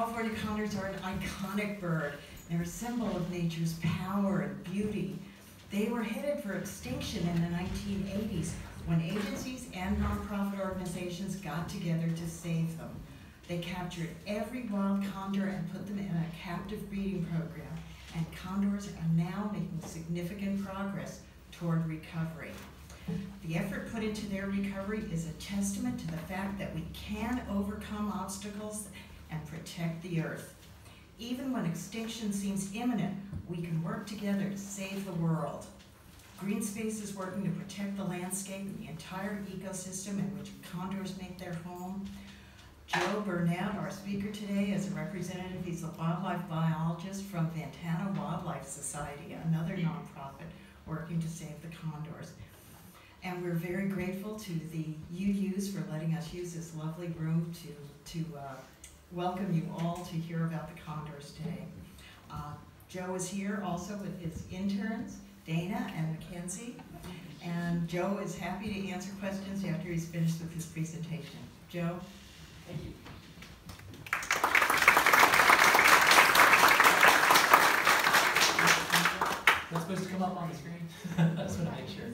California condors are an iconic bird. They're a symbol of nature's power and beauty. They were headed for extinction in the 1980s when agencies and nonprofit organizations got together to save them. They captured every wild condor and put them in a captive breeding program, and condors are now making significant progress toward recovery. The effort put into their recovery is a testament to the fact that we can overcome obstacles and protect the earth. Even when extinction seems imminent, we can work together to save the world. Greenspace is working to protect the landscape and the entire ecosystem in which condors make their home. Joe Burnett, our speaker today, is a representative. He's a wildlife biologist from Ventana Wildlife Society, another nonprofit working to save the condors. And we're very grateful to the UUs for letting us use this lovely room to, to uh, welcome you all to hear about the condors today. Uh, Joe is here also with his interns, Dana and Mackenzie. And Joe is happy to answer questions after he's finished with his presentation. Joe? Thank you. That's supposed to come up on the screen? I just want to make sure.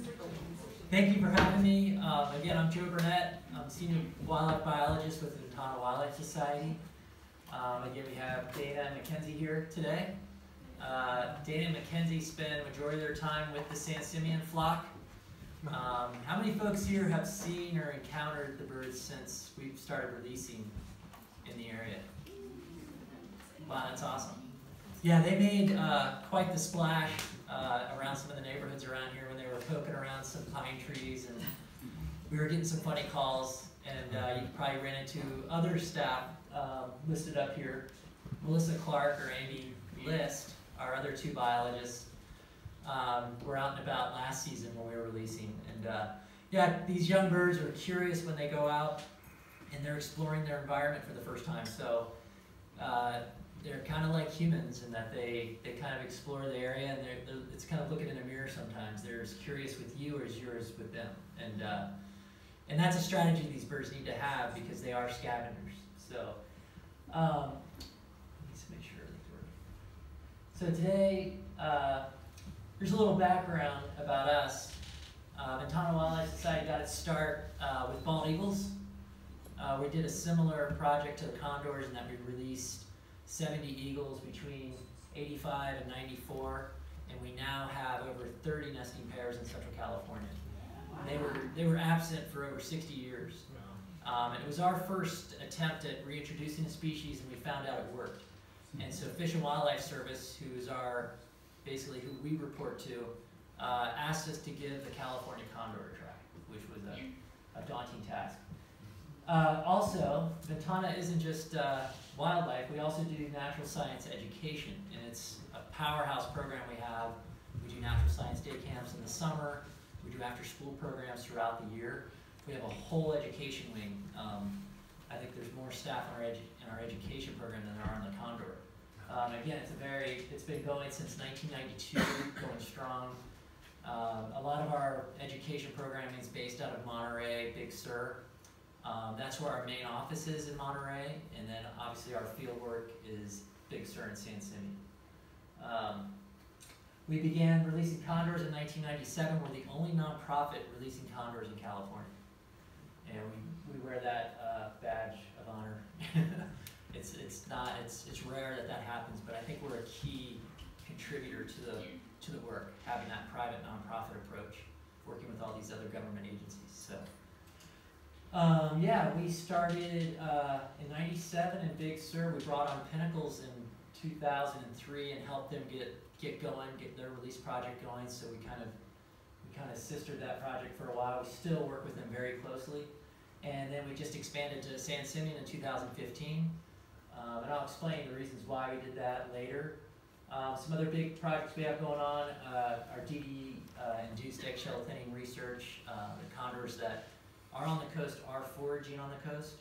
Thank you for having me. Um, again, I'm Joe Burnett. I'm a senior wildlife biologist with the Wildlife Society. Um, again, we have Dana and Mackenzie here today. Uh, Dana and Mackenzie spend majority of their time with the San Simeon flock. Um, how many folks here have seen or encountered the birds since we've started releasing in the area? Wow, that's awesome. Yeah, they made uh, quite the splash uh, around some of the neighborhoods around here when they were poking around some pine trees, and we were getting some funny calls. And uh, you probably ran into other staff um, listed up here, Melissa Clark or Amy List, our other two biologists, um, were out and about last season when we were releasing. And uh, yeah, these young birds are curious when they go out and they're exploring their environment for the first time. So uh, they're kind of like humans in that they, they kind of explore the area and they're, they're, it's kind of looking in a mirror sometimes. They're as curious with you as you're as with them. And, uh, and that's a strategy these birds need to have because they are scavengers. So um, let me make sure So today, uh, here's a little background about us. Uh, Ventana Wildlife Society got its start uh, with bald eagles. Uh, we did a similar project to the condors in that we released 70 eagles between 85 and 94, and we now have over 30 nesting pairs in Central California. They were they were absent for over 60 years. Um, and it was our first attempt at reintroducing the species, and we found out it worked. And so Fish and Wildlife Service, who is our basically who we report to, uh, asked us to give the California condor a try, which was a, a daunting task. Uh, also, Ventana isn't just uh, wildlife, we also do natural science education, and it's a powerhouse program we have. We do natural science day camps in the summer, do after school programs throughout the year. We have a whole education wing. Um, I think there's more staff in our, in our education program than there are in the Condor. Um, again, it's a very, it's been going since 1992, going strong. Um, a lot of our education programming is based out of Monterey, Big Sur. Um, that's where our main office is in Monterey, and then obviously our field work is Big Sur and San Simeon. We began releasing condors in 1997. We're the only nonprofit releasing condors in California and we, we wear that uh, badge of honor. it's it's not it's it's rare that that happens, but I think we're a key contributor to the to the work, having that private nonprofit approach, working with all these other government agencies. So. Um, yeah, we started uh, in '97 in Big Sur. We brought on Pinnacles in 2003 and helped them get get going, get their release project going. So we kind of we kind of sistered that project for a while. We still work with them very closely. And then we just expanded to San Simeon in 2015. Um, and I'll explain the reasons why we did that later. Um, some other big projects we have going on uh, our DDT uh, induced eggshell thinning research. Uh, the condors that are on the coast are foraging on the coast,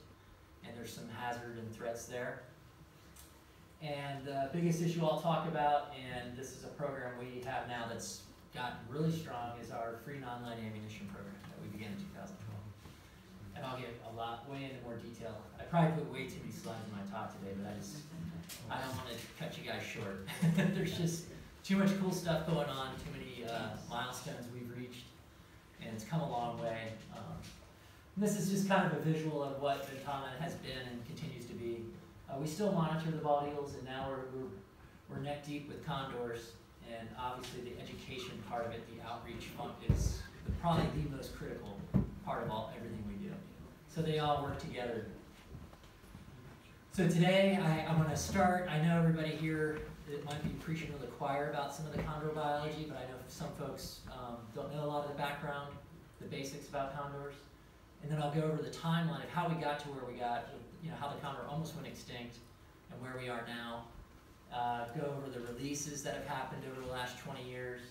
and there's some hazard and threats there. And the biggest issue I'll talk about, and this is a program we have now that's gotten really strong is our free non-lead ammunition program that we began in 2012. And I'll get a lot, way into more detail. I probably put way too many slides in my talk today, but I just I don't wanna cut you guys short. There's just too much cool stuff going on, too many, uh, milestones we've reached, and it's come a long way. Um, This is just kind of a visual of what Ventana has been and continues to be. Uh, we still monitor the bald eagles, and now we're, we're, we're neck deep with condors, and obviously the education part of it, the outreach fund is probably the most critical part of all, everything we do. So they all work together. So today, I, I'm gonna start, I know everybody here, that might be preaching to the choir about some of the condor biology, but I know some folks, um, don't know a lot of the background, the basics about condors. And then I'll go over the timeline of how we got to where we got, you know, how the condor almost went extinct and where we are now. Uh, go over the releases that have happened over the last twenty years.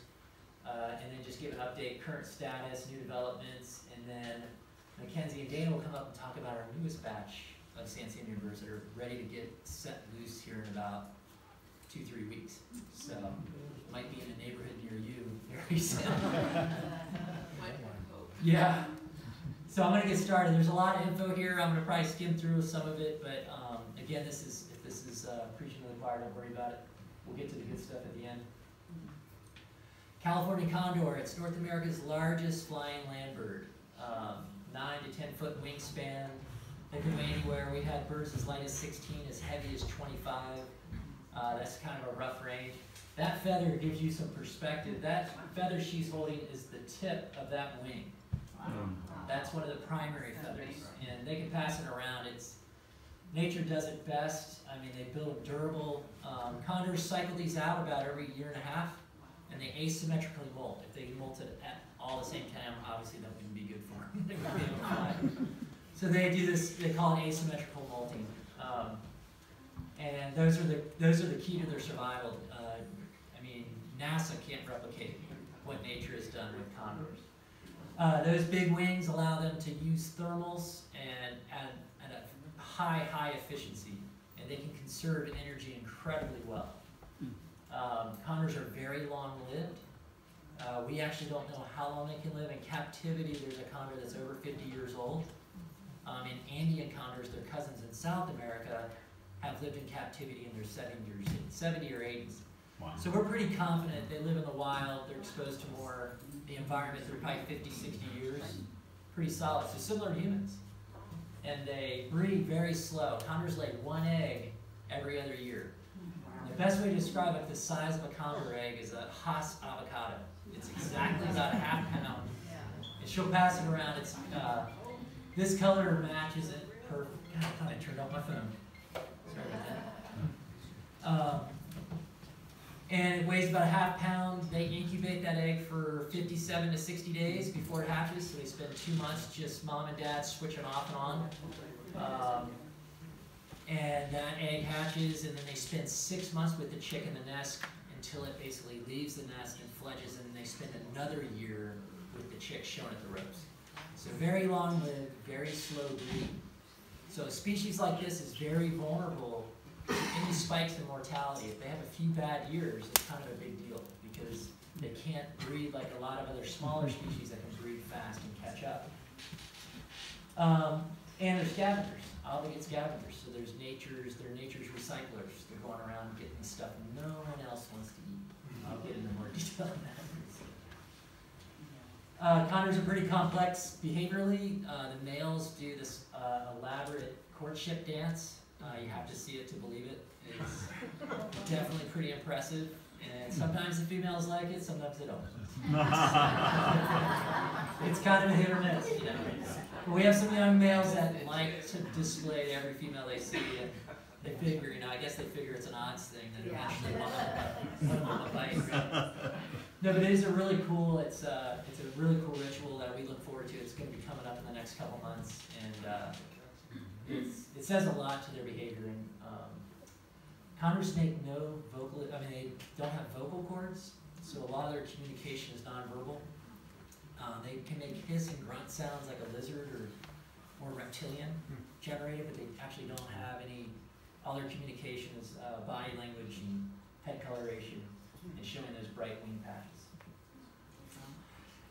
Uh, and then just give an update, current status, new developments, and then Mackenzie and Dana will come up and talk about our newest batch of San Diego birds that are ready to get set loose here in about two, three weeks. So, might be in a neighborhood near you very soon. Yeah. So I'm gonna get started. There's a lot of info here. I'm gonna probably skim through some of it, but, um, again, this is, if this is, uh, preaching to the choir, don't worry about it. We'll get to the good stuff at the end. California condor, it's North America's largest flying land bird. Um, nine to ten foot wingspan. They can weigh anywhere. We had birds as light as sixteen, as heavy as twenty-five. Uh, that's kind of a rough range. That feather gives you some perspective. That feather she's holding is the tip of that wing. That's one of the primary feathers, and they can pass it around. It's nature does it best. I mean, they build durable. Um, condors cycle these out about every year and a half, and they asymmetrically molt. If they molted at all the same time, obviously that wouldn't be good for them. they wouldn't be able to. So they do this. They call it asymmetrical molting. Um, and those are the those are the key to their survival. Uh, I mean, NASA can't replicate what nature has done with condors. Uh, those big wings allow them to use thermals and at, at a high, high efficiency, and they can conserve energy incredibly well. Um, condors are very long-lived. Uh, we actually don't know how long they can live. In captivity, there's a condor that's over 50 years old. Um, and Andean condors, their cousins in South America, have lived in captivity in their 70 years, 70 or 80s. So we're pretty confident they live in the wild, they're exposed to more, the environment through probably 50, 60 years. Pretty solid, so similar to humans. And they breed very slow. Condors lay one egg every other year. The best way to describe it, the size of a condor egg is a Hass avocado. It's exactly about a half pound. And she'll pass it around. It's uh, this color matches it perfect. God, I thought I turned off my phone. Sorry about that. Um, and it weighs about a half pound. They incubate that egg for 57 to 60 days before it hatches. So they spend two months just mom and dad switching off and on. Um, and that egg hatches, and then they spend six months with the chick in the nest until it basically leaves the nest and fledges, and then they spend another year with the chick shown at the ropes. So very long lived, very slow breed. So a species like this is very vulnerable any spikes in mortality. If they have a few bad years, it's kind of a big deal because they can't breed like a lot of other smaller species that can breed fast and catch up. Um, and they're scavengers, obligate scavengers. So there's nature's, they're nature's recyclers. They're going around getting stuff no one else wants to eat. I'll get into more detail on that. Uh, condors are pretty complex behaviorally. Uh, the males do this uh, elaborate courtship dance. Uh, you have to see it to believe it. It's definitely pretty impressive. And sometimes the females like it, sometimes they don't. it's kind of a hit or miss, you know. But we have some young males that like to display to every female they see, and they figure, you know, I guess they figure it's an odds thing that eventually one of them will bite. No, but it is a really cool. It's uh, it's a really cool ritual that we look forward to. It's going to be coming up in the next couple months, and uh, it's, it says a lot to their behavior. And um, condors make no vocal. I mean, they don't have vocal cords, so a lot of their communication is nonverbal. Uh, they can make hiss and grunt sounds like a lizard or or reptilian generated, but they actually don't have any. All their communication is uh, body language and head coloration and showing those bright wing patches.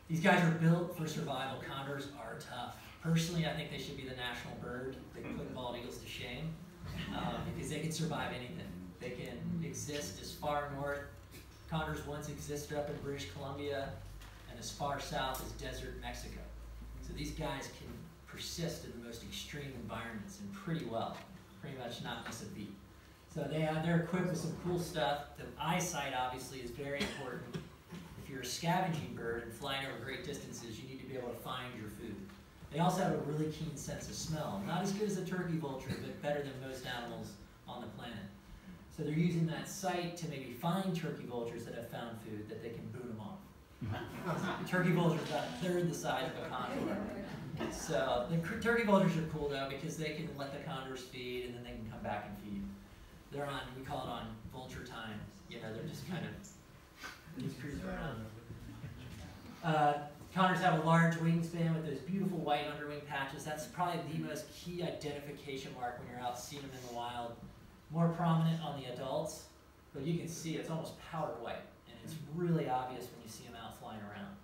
These guys are built for survival. Condors are tough. Personally, I think they should be the national bird. They put bald eagles to shame um, because they can survive anything. They can exist as far north. Condors once existed up in British Columbia and as far south as desert Mexico. So these guys can persist in the most extreme environments and pretty well, pretty much not miss a beat. So they have, they're equipped with some cool stuff. The eyesight obviously is very important. If you're a scavenging bird and flying over great distances, you need to be able to find your food. They also have a really keen sense of smell. Not as good as a turkey vulture, but better than most animals on the planet. So they're using that sight to maybe find turkey vultures that have found food that they can boot them off. turkey vultures about a third the size of a condor. So the turkey vultures are cool though because they can let the condors feed and then they can come back and feed. They're on, we call it on vulture time. You know, they're just kind of just cruising around. Uh, condors have a large wingspan with those beautiful white underwing patches. That's probably the most key identification mark when you're out seeing them in the wild. More prominent on the adults, but you can see it's almost powder white, and it's really obvious when you see them out flying around.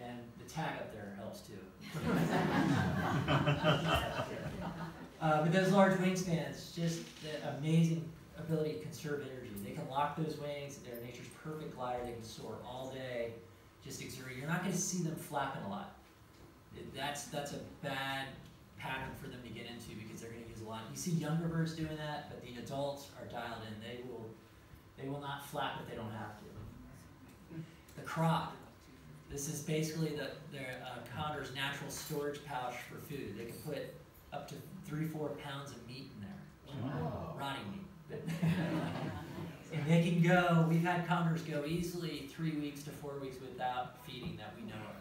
And the tag up there helps too. Uh, but those large wingspans, just the amazing ability to conserve energy. They can lock those wings, they're nature's perfect glider, they can soar all day, just exert. You're not gonna see them flapping a lot. That's, that's a bad pattern for them to get into because they're gonna use a lot. You see younger birds doing that, but the adults are dialed in. They will, they will not flap if they don't have to. The crop. This is basically the, their uh, condor's natural storage pouch for food. They can put up to three, four pounds of meat in there, rotting meat. And they can go. We've had condors go easily three weeks to four weeks without feeding that we know of.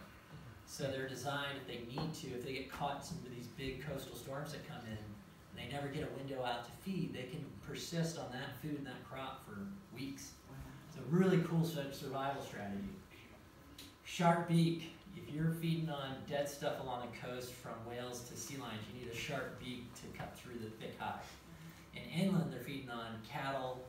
So they're designed if they need to, if they get caught in some of these big coastal storms that come in, and they never get a window out to feed, they can persist on that food and that crop for weeks. It's a really cool survival strategy. Sharp beak. If you're feeding on dead stuff along the coast from whales to sea lions, you need a sharp beak to cut through the thick hide. In inland, they're feeding on cattle,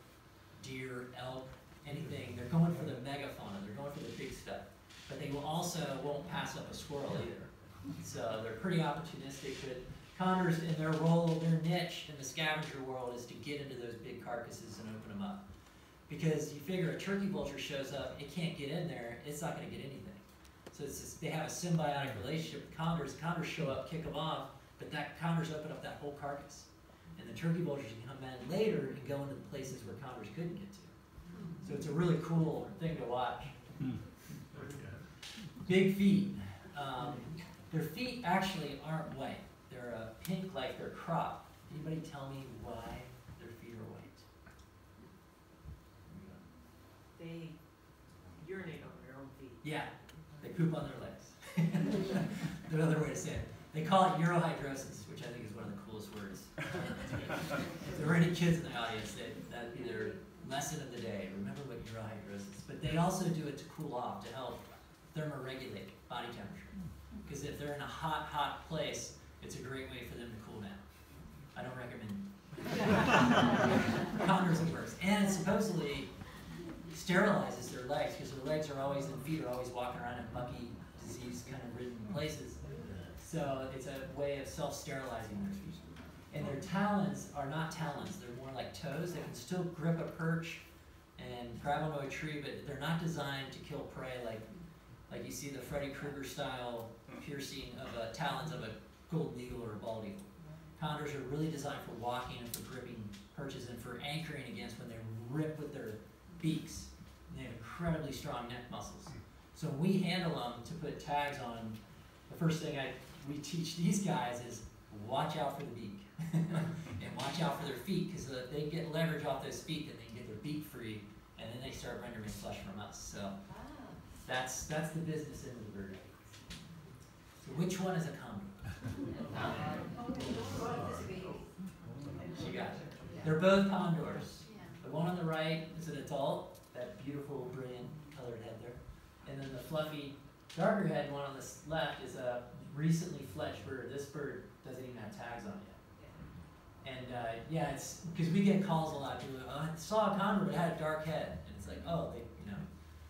deer, elk, anything. They're going for the megafauna. They're going for the big stuff. But they will also won't pass up a squirrel either. So they're pretty opportunistic. But condors, in their role, their niche in the scavenger world is to get into those big carcasses and open them up. Because you figure a turkey vulture shows up, it can't get in there, it's not going to get anything. So just, they have a symbiotic relationship with condors. Condors show up, kick them off, but that condors open up that whole carcass. And the turkey vultures can come in later and go into the places where condors couldn't get to. So it's a really cool thing to watch. Big feet. Um, their feet actually aren't white. They're uh, pink like their crop. Anybody tell me why their feet are white? They urinate on their own feet. Yeah, they poop on their legs. the other way to say it. They call it urohidrosis, which I think coolest words. if there were any kids in the audience, that that'd be their lesson of the day. Remember what urohidrosis. But they also do it to cool off, to help thermoregulate body temperature. Because if they're in a hot, hot place, it's a great way for them to cool down. I don't recommend condors it works. And it supposedly sterilizes their legs because their legs are always and feet are always walking around in mucky, disease kind of ridden places. So it's a way of self-sterilizing their. And their talons are not talons; they're more like toes. They can still grip a perch and grab onto a tree, but they're not designed to kill prey like like you see the Freddy Krueger style hmm. piercing of a talons of a golden eagle or a bald eagle. Condors are really designed for walking and for gripping perches and for anchoring against when they rip with their beaks. They have incredibly strong neck muscles. Hmm. So when we handle them to put tags on, the first thing I we teach these guys is watch out for the beak and watch out for their feet because if they get leverage off those feet, then they can get their beak free, and then they start rendering flesh from us. So that's that's the business end of the bird. So which one is a condor? She got it. They're both condors. The one on the right is an adult, that beautiful, brilliant colored head there. And then the fluffy, darker head one on the left is a recently fledged bird. This bird doesn't even have tags on it yet. And uh, yeah, it's because we get calls a lot. People, oh, I saw a condor, but it had a dark head. And it's like, oh, they, you know,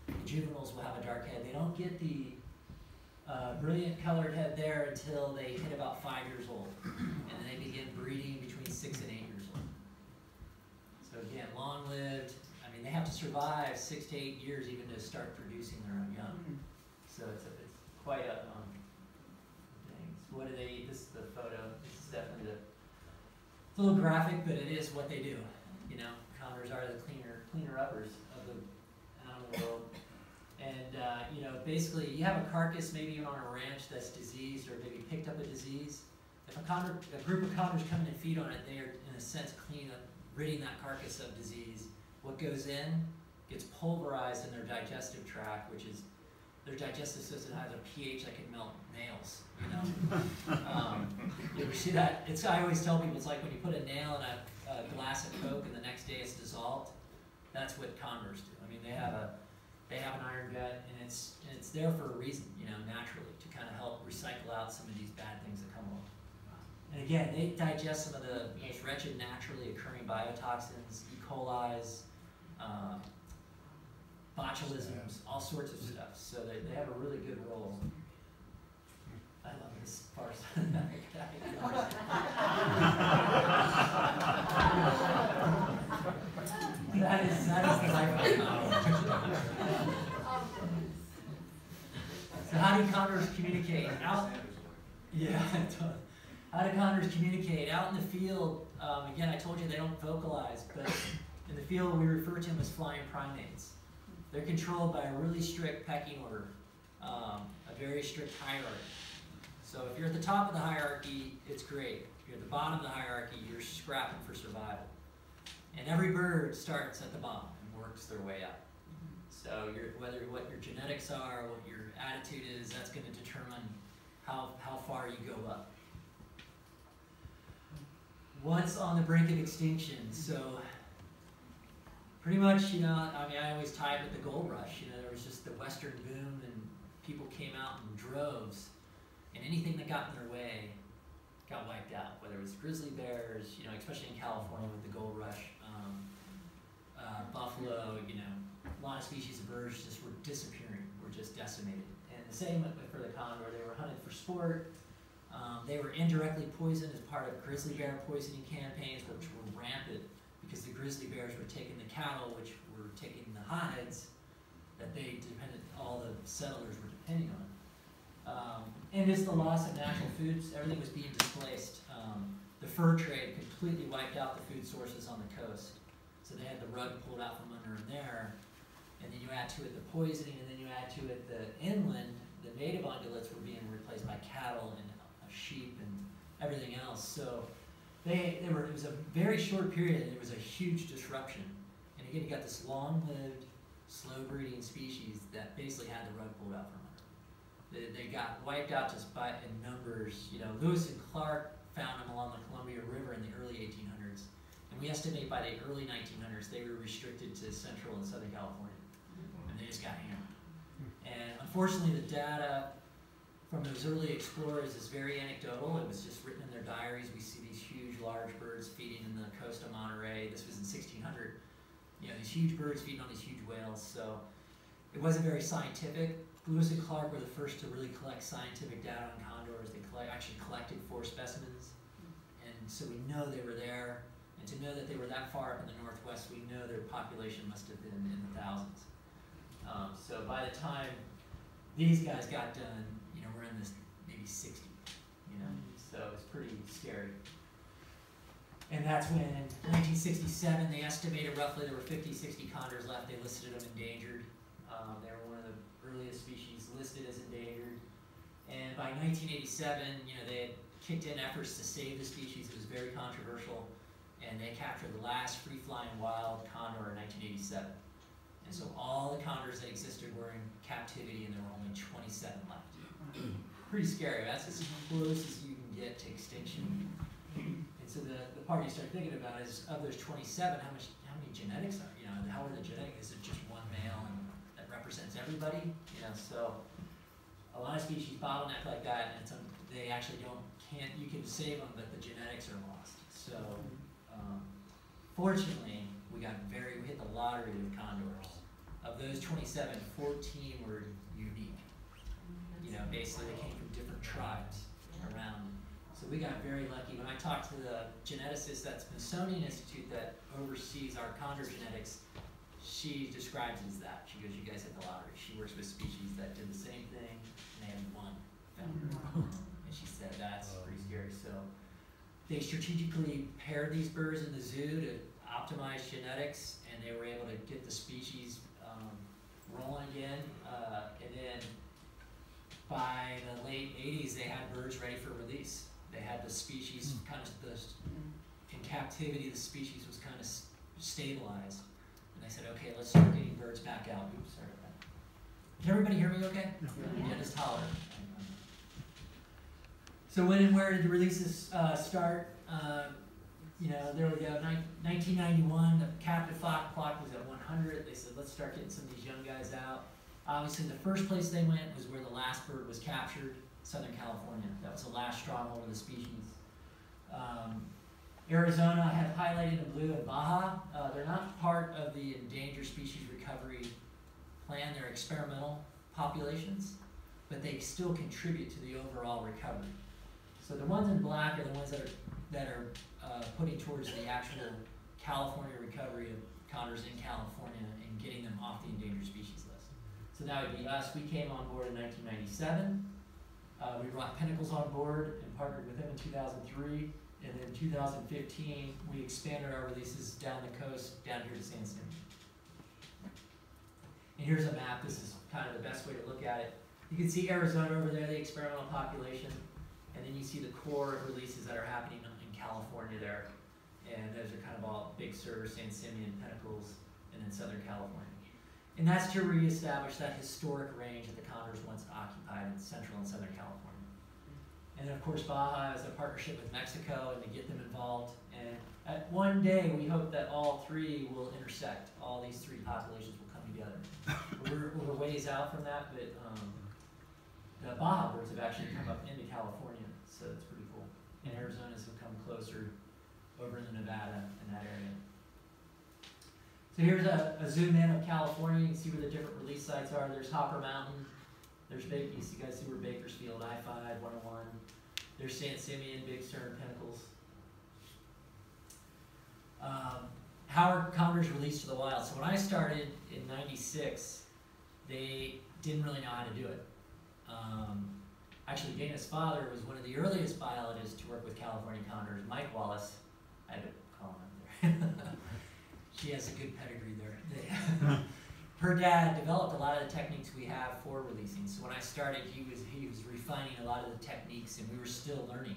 the juveniles will have a dark head. They don't get the uh, brilliant colored head there until they hit about five years old, and then they begin breeding between six and eight years old. So again, long lived. I mean, they have to survive six to eight years even to start producing their own young. So it's, a, it's quite a um, thing. So what do they eat? This is the photo. This is definitely the. It's little graphic, but it is what they do. You know, condors are the cleaner cleaner uppers of the animal world. And uh, you know, basically, you have a carcass maybe on a ranch that's diseased or maybe picked up a disease. If a condor, a group of condors come in and feed on it, they are in a sense clean up, ridding that carcass of disease. What goes in gets pulverized in their digestive tract, which is their digestive system has a pH that can melt nails. You know, um, you ever see that? It's I always tell people it's like when you put a nail in a, a glass of Coke and the next day it's dissolved. That's what condors do. I mean, they have a they have an iron gut and it's and it's there for a reason. You know, naturally to kind of help recycle out some of these bad things that come along. And again, they digest some of the most wretched naturally occurring biotoxins, E. coli's, uh, botulisms, all sorts of stuff. So they, they have a really good role. I love this farce. that is that is the life of. So how do condors communicate? Out, yeah. How do condors communicate? Out in the field, um, again, I told you they don't vocalize, but in the field we refer to them as flying primates. They're controlled by a really strict pecking order, um, a very strict hierarchy. So if you're at the top of the hierarchy, it's great. If you're at the bottom of the hierarchy, you're scrapping for survival. And every bird starts at the bottom and works their way up. So your, whether what your genetics are, what your attitude is, that's going to determine how, how far you go up. Once on the brink of extinction, so pretty much, you know, I mean, I always tie it with the gold rush. You know, there was just the Western boom, and people came out in droves, and anything that got in their way got wiped out. Whether it was grizzly bears, you know, especially in California with the gold rush, um, uh, buffalo, you know, a lot of species of birds just were disappearing, were just decimated. And the same for the condor, they were hunted for sport. Um, they were indirectly poisoned as part of grizzly bear poisoning campaigns, which were rampant because the grizzly bears were taking the cattle, which were taking the hides that they depended, all the settlers were depending on. Um, and just the loss of natural foods, everything was being displaced. Um, the fur trade completely wiped out the food sources on the coast. So they had the rug pulled out from under them there. And then you add to it the poisoning, and then you add to it the inland, the native ungulates were being replaced by cattle and sheep and everything else. So they, they were, it was a very short period, and it was a huge disruption. And again, you got this long-lived, slow-breeding species that basically had the rug pulled out from under. They, they got wiped out just by in numbers. You know, Lewis and Clark found them along the Columbia River in the early 1800s, and we estimate by the early 1900s they were restricted to Central and Southern California, and they just got hammered. And unfortunately, the data from those early explorers is very anecdotal. It was just written in their diaries. We see these large birds feeding in the coast of Monterey. This was in 1600. You know, these huge birds feeding on these huge whales. So it wasn't very scientific. Lewis and Clark were the first to really collect scientific data on condors. They collect, actually collected four specimens, and so we know they were there. And to know that they were that far up in the northwest, we know their population must have been in the thousands. Um, so by the time these guys got done, you know, we're in this maybe 60, you know, so it's pretty scary. And that's when in 1967 they estimated roughly there were 50, 60 condors left. They listed them endangered. Um, they were one of the earliest species listed as endangered. And by 1987, you know, they had kicked in efforts to save the species. It was very controversial. And they captured the last free-flying wild condor in 1987. And so all the condors that existed were in captivity and there were only 27 left. Pretty scary. That's as close as you can get to extinction. So the, the part you start thinking about is of those 27, how much how many genetics are you know how are the genetics? Is it just one male and that represents everybody? You know, so a lot of species bottleneck like that, and some they actually don't can't you can save them, but the genetics are lost. So um, fortunately, we got very we hit the lottery with condors. Of those 27, 14 were unique. You know, basically they came from different tribes around. So we got very lucky. When I talked to the geneticist at Smithsonian Institute that oversees our condor genetics, she describes it as that. She goes, you guys hit the lottery. She works with species that did the same thing, and they had one founder. And she said, that's pretty scary. So they strategically paired these birds in the zoo to optimize genetics, and they were able to get the species um, rolling again. Uh, and then by the late 80s, they had birds ready for release. They had the species kind of the in captivity. The species was kind of s- stabilized, and they said, "Okay, let's start getting birds back out." Oops, sorry about that. Can everybody hear me? Okay? Yeah, just holler. So when and where did the releases uh, start? Uh, you know, there we go. Nin- 1991, the captive flock clock was at 100. They said, let's start getting some of these young guys out. Obviously, the first place they went was where the last bird was captured, Southern California. That was the last stronghold of the species. Um, Arizona, I have highlighted in blue, and Baja. Uh, they're not part of the endangered species recovery plan. They're experimental populations, but they still contribute to the overall recovery. So the ones in black are the ones that are that are uh, putting towards the actual California recovery of condors in California and getting them off the endangered species list. So that would be us. We came on board in 1997. Uh, we brought Pinnacles on board and partnered with them in 2003. And then 2015, we expanded our releases down the coast, down here to San Simeon. And here's a map. This is kind of the best way to look at it. You can see Arizona over there, the experimental population. And then you see the core of releases that are happening in California there. And those are kind of all Big Sur, San Simeon, Pinnacles, and then Southern California. And that's to reestablish that historic range that the condors once occupied in Central and Southern California. And then, of course, Baja is a partnership with Mexico and to get them involved. And at one day, we hope that all three will intersect. All these three populations will come together. we're, we're ways out from that, but um, the Baja birds have actually come up into California, so it's pretty cool. And Arizona's have come closer over into Nevada in that area. So here's a, a zoom in of California. You can see where the different release sites are. There's Hopper Mountain. There's Baker. You see guys see where Bakersfield, I-5, 101. There's San Simeon, Big Sur, Pinnacles. Um, Howard Condors released to the wild. So when I started in '96, they didn't really know how to do it. Um, actually, Dana's father was one of the earliest biologists to work with California condors, Mike Wallace. I had to call him there. she has a good pedigree there. Her dad developed a lot of the techniques we have for releasing. So when I started, he was he was refining a lot of the techniques, and we were still learning.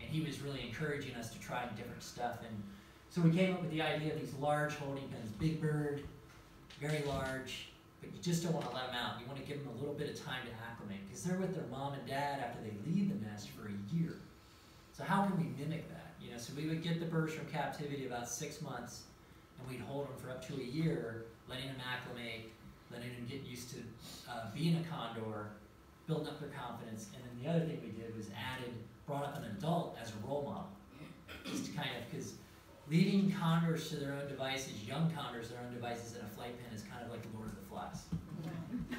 And he was really encouraging us to try different stuff. And so we came up with the idea of these large holding pens, big bird, very large, but you just don't want to let them out. You want to give them a little bit of time to acclimate because they're with their mom and dad after they leave the nest for a year. So how can we mimic that? You know, so we would get the birds from captivity about six months, and we'd hold them for up to a year, letting them acclimate, letting them get used to uh, being a condor, building up their confidence. And then the other thing we did was added, brought up an adult as a role model, just to kind of because leaving condors to their own devices, young condors their own devices in a flight pen is kind of like Lord of the Flies.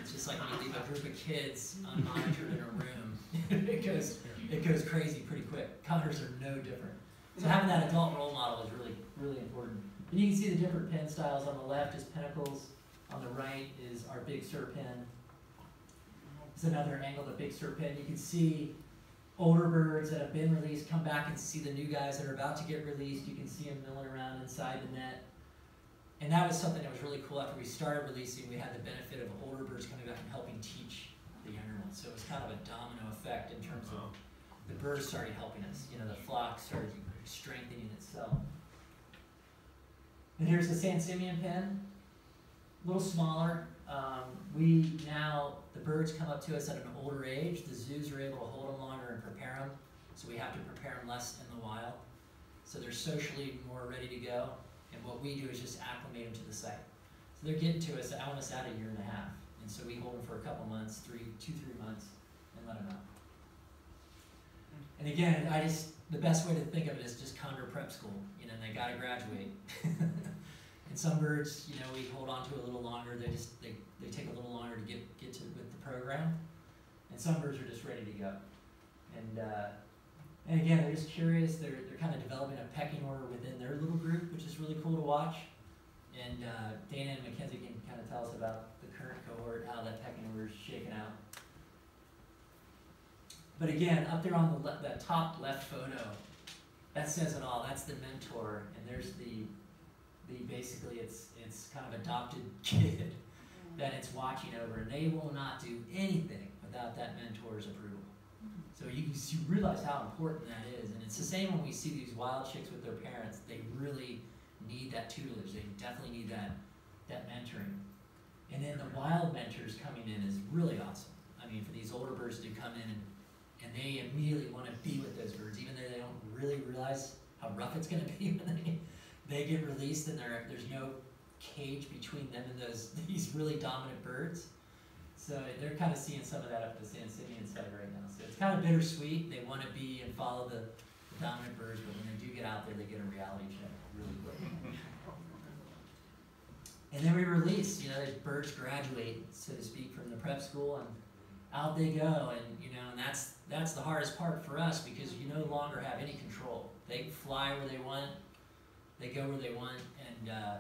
It's just like when you leave a group of kids unmonitored in a room, it goes it goes crazy pretty quick. Condors are no different. So having that adult role model is really really important. And you can see the different pen styles. On the left is Pinnacles. On the right is our Big Sur pen. It's another angle the Big Sur pen. You can see older birds that have been released come back and see the new guys that are about to get released. You can see them milling around inside the net. And that was something that was really cool. After we started releasing, we had the benefit of older birds coming back and helping teach the younger ones. So it was kind of a domino effect in terms of the birds started helping us. You know, the flock started strengthening itself. And here's the San Simeon pen, a little smaller. Um, we now, the birds come up to us at an older age. The zoos are able to hold them longer and prepare them. So we have to prepare them less in the wild. So they're socially more ready to go. And what we do is just acclimate them to the site. So they're getting to us, I want us out a year and a half. And so we hold them for a couple months, three, two, three months, and let them out. And again, I just, the best way to think of it is just condor prep school. You know, they gotta graduate. and some birds, you know, we hold on to a little longer. They just, they, they take a little longer to get, get to with the program. And some birds are just ready to go. And uh, And again, they're just curious. They're, they're kind of developing a pecking order within their little group, which is really cool to watch. And uh, Dana and Mackenzie can kind of tell us about the current cohort, how that pecking order is shaking out. But again, up there on the le- that top left photo, that says it all. That's the mentor, and there's the the basically it's it's kind of adopted kid mm-hmm. that it's watching over, and they will not do anything without that mentor's approval. Mm-hmm. So you, you realize how important that is, and it's the same when we see these wild chicks with their parents. They really need that tutelage. They definitely need that that mentoring. And then the wild mentors coming in is really awesome. I mean, for these older birds to come in and, and they immediately want to be with those birds, even though they don't really realize how rough it's going to be when they, they get released and there there's no cage between them and those these really dominant birds. So they're kind of seeing some of that up the San Simeon side right now. So it's kind of bittersweet. They want to be and follow the, the dominant birds, but when they do get out there, they get a reality check really quick. And then we release, you know, the birds graduate, so to speak, from the prep school and out they go. And, you know, and that's, that's the hardest part for us because you no longer have any control. They fly where they want, they go where they want, and, uh,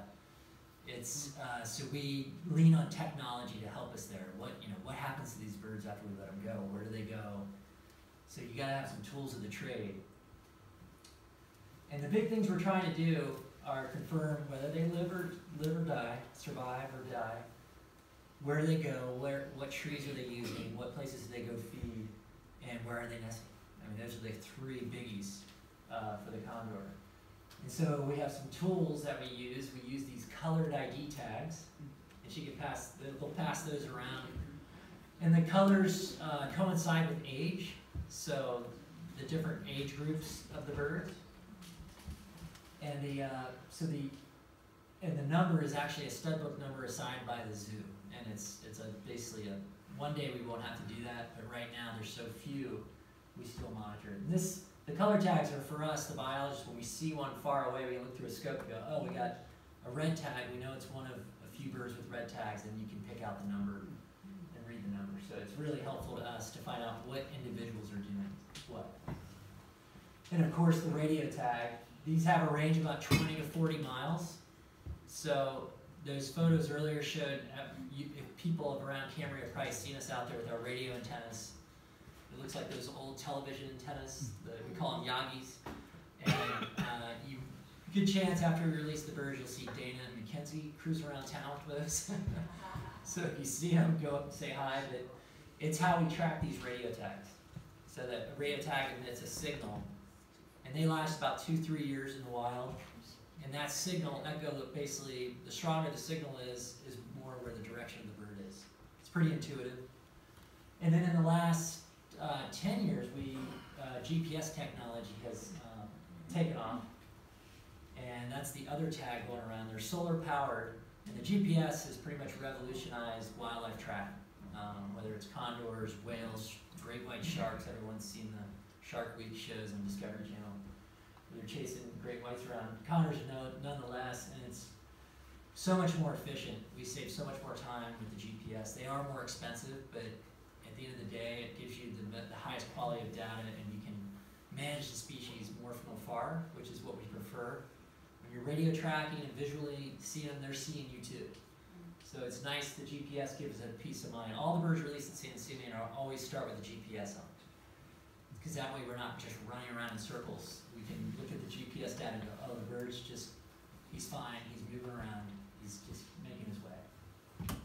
it's, uh, so we lean on technology to help us there. What, you know, what happens to these birds after we let them go? Where do they go? So you gotta have some tools of the trade. And the big things we're trying to do are confirm whether they live or live or die, survive or die. Where do they go? Where what trees are they using? What places do they go feed? And where are they nesting? I mean, those are the three biggies uh, for the condor. And so we have some tools that we use. We use these colored ID tags, and she can pass. They'll pass those around. And the colors uh, coincide with age, so the different age groups of the birds. And the uh, so the and the number is actually a stud book number assigned by the zoo, and it's it's a basically a one day we won't have to do that, but right now there's so few, we still monitor it. And this the color tags are for us, the biologists. When we see one far away, we look through a scope and go, oh, we got a red tag. We know it's one of a few birds with red tags, and you can pick out the number and read the number. So it's really helpful to us to find out what individuals are doing what. And of course, the radio tag. These have a range of about 20 to 40 miles. So those photos earlier showed uh, people around Cambria have probably seen us out there with our radio antennas. It looks like those old television antennas. The, we call them Yagis. And uh, you, good chance after we release the birds, you'll see Dana and Mackenzie cruise around town with us. so if you see them, go up and say hi. But it's how we track these radio tags. So that a radio tag emits a signal, and they last about two, three years in the wild. And that signal, echo basically, the stronger the signal is, is more where the direction of the bird is. It's pretty intuitive. And then in the last uh, 10 years, we uh, GPS technology has um, taken off, and that's the other tag going around. They're solar powered, and the GPS has pretty much revolutionized wildlife tracking. Um, whether it's condors, whales, great white sharks. Everyone's seen the Shark Week shows on Discovery Channel. They're chasing great whites around. Condors, no, nonetheless, and it's so much more efficient. We save so much more time with the GPS. They are more expensive, but at the end of the day, it gives you the, the highest quality of data, and you can manage the species more from afar, which is what we prefer. When you're radio tracking and visually seeing them, they're seeing you too. So it's nice the GPS gives a peace of mind. All the birds released at San Simeon always start with the GPS on. Because that way we're not just running around in circles. We can look at the GPS data and go, oh, the bird's just, he's fine, he's moving around, he's just making his way.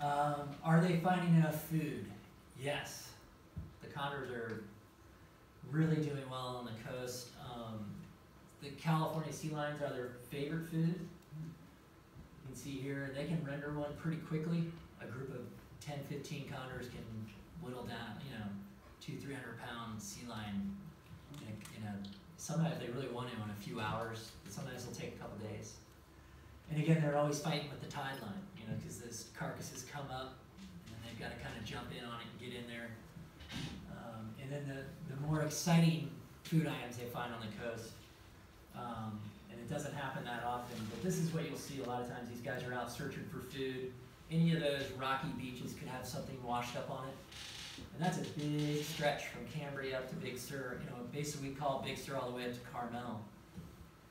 Um, are they finding enough food? Yes. The condors are really doing well on the coast. Um, the California sea lions are their favorite food. You can see here, they can render one pretty quickly. A group of 10, 15 condors can whittle down, you know, two, 300 pound sea lion in a, in a, sometimes they really want it in a few hours, but sometimes it'll take a couple days. And again, they're always fighting with the tide line, you know, because those carcasses come up and then they've got to kind of jump in on it and get in there. Um, and then the, the more exciting food items they find on the coast. Um, and it doesn't happen that often, but this is what you'll see a lot of times. These guys are out searching for food. Any of those rocky beaches could have something washed up on it. And that's a big stretch from Cambria up to Big Sur, you know, basically we call Big Sur all the way up to Carmel.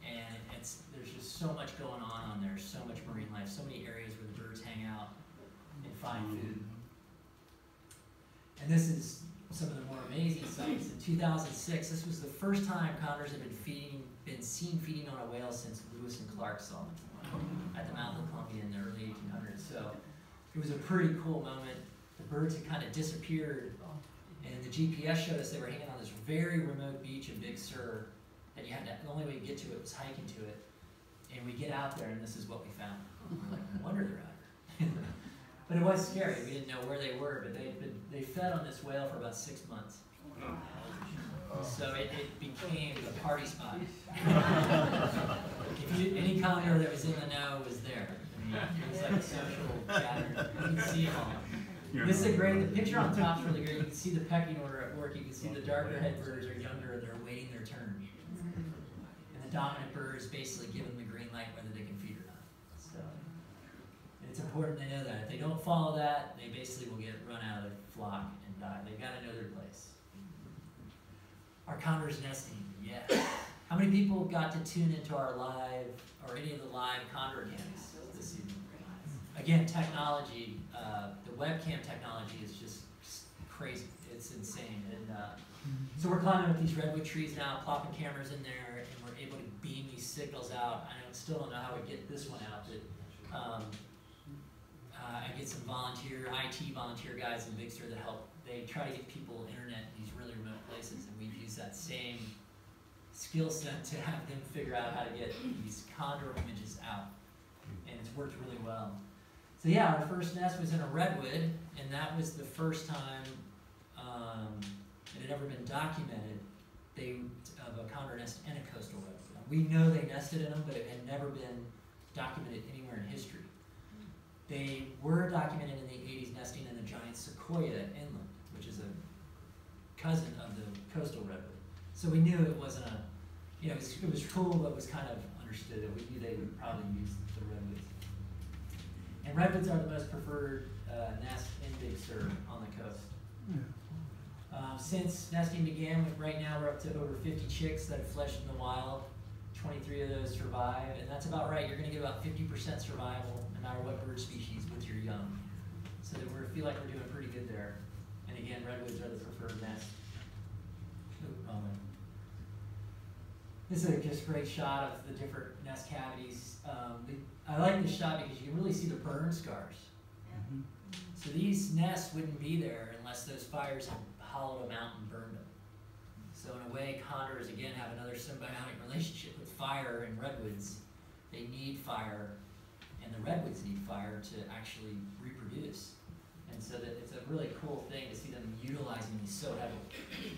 And it's, there's just so much going on on there, so much marine life, so many areas where the birds hang out and find mm-hmm. food. And this is some of the more amazing sights. In 2006, this was the first time condors had been feeding, been seen feeding on a whale since Lewis and Clark saw them at the mouth of Columbia in the early 1800s. So it was a pretty cool moment. Birds had kind of disappeared, and the GPS showed us they were hanging on this very remote beach in Big Sur, and you had to, the only way to get to it was hiking to it. And we get out there, and this is what we found. We're like, no wonder they're out here. but it was scary. We didn't know where they were, but they been, they fed on this whale for about six months. So it, it became the party spot. you, any condor that was in the know was there. It was like a social gathering. You could see them all. This is a great, the picture on top is really great. You can see the pecking order at work. You can see the darker head birds are younger, they're waiting their turn. And the dominant bird is basically giving them the green light whether they can feed or not. So, it's important they know that. If they don't follow that, they basically will get run out of the flock and die. They've got to know their place. Our condors nesting, yes. How many people got to tune into our live, or any of the live condor evening? Again, technology, uh, the webcam technology is just crazy. It's insane. And uh, so we're climbing up these redwood trees now, plopping cameras in there, and we're able to beam these signals out. I don't, still don't know how we get this one out, but um, uh, I get some volunteer, IT volunteer guys in Sur that help. They try to get people internet in these really remote places, and we've used that same skill set to have them figure out how to get these condor images out. And it's worked really well. So yeah, our first nest was in a redwood, and that was the first time um, it had ever been documented they of a condor nest in a coastal redwood. We know they nested in them, but it had never been documented anywhere in history. They were documented in the 80s nesting in the giant sequoia inland, which is a cousin of the coastal redwood. So we knew it wasn't a, you know, it was, it was cool, but was kind of understood that we knew they would probably use the redwoods. And redwoods are the most preferred uh, nest in Big Sur on the coast. Um, since nesting began, right now we're up to over 50 chicks that have fledged in the wild. 23 of those survive, and that's about right. You're going to get about 50% survival, no matter what bird species, with your young. So that we feel like we're doing pretty good there. And again, redwoods are the preferred nest. Oop, moment. This is a just great shot of the different nest cavities. Um, I like this shot because you can really see the burn scars. So these nests wouldn't be there unless those fires had hollowed them out and burned them. So in a way, condors again have another symbiotic relationship with fire and redwoods. They need fire, and the redwoods need fire to actually reproduce. And so that it's a really cool thing to see them utilizing these so heavily.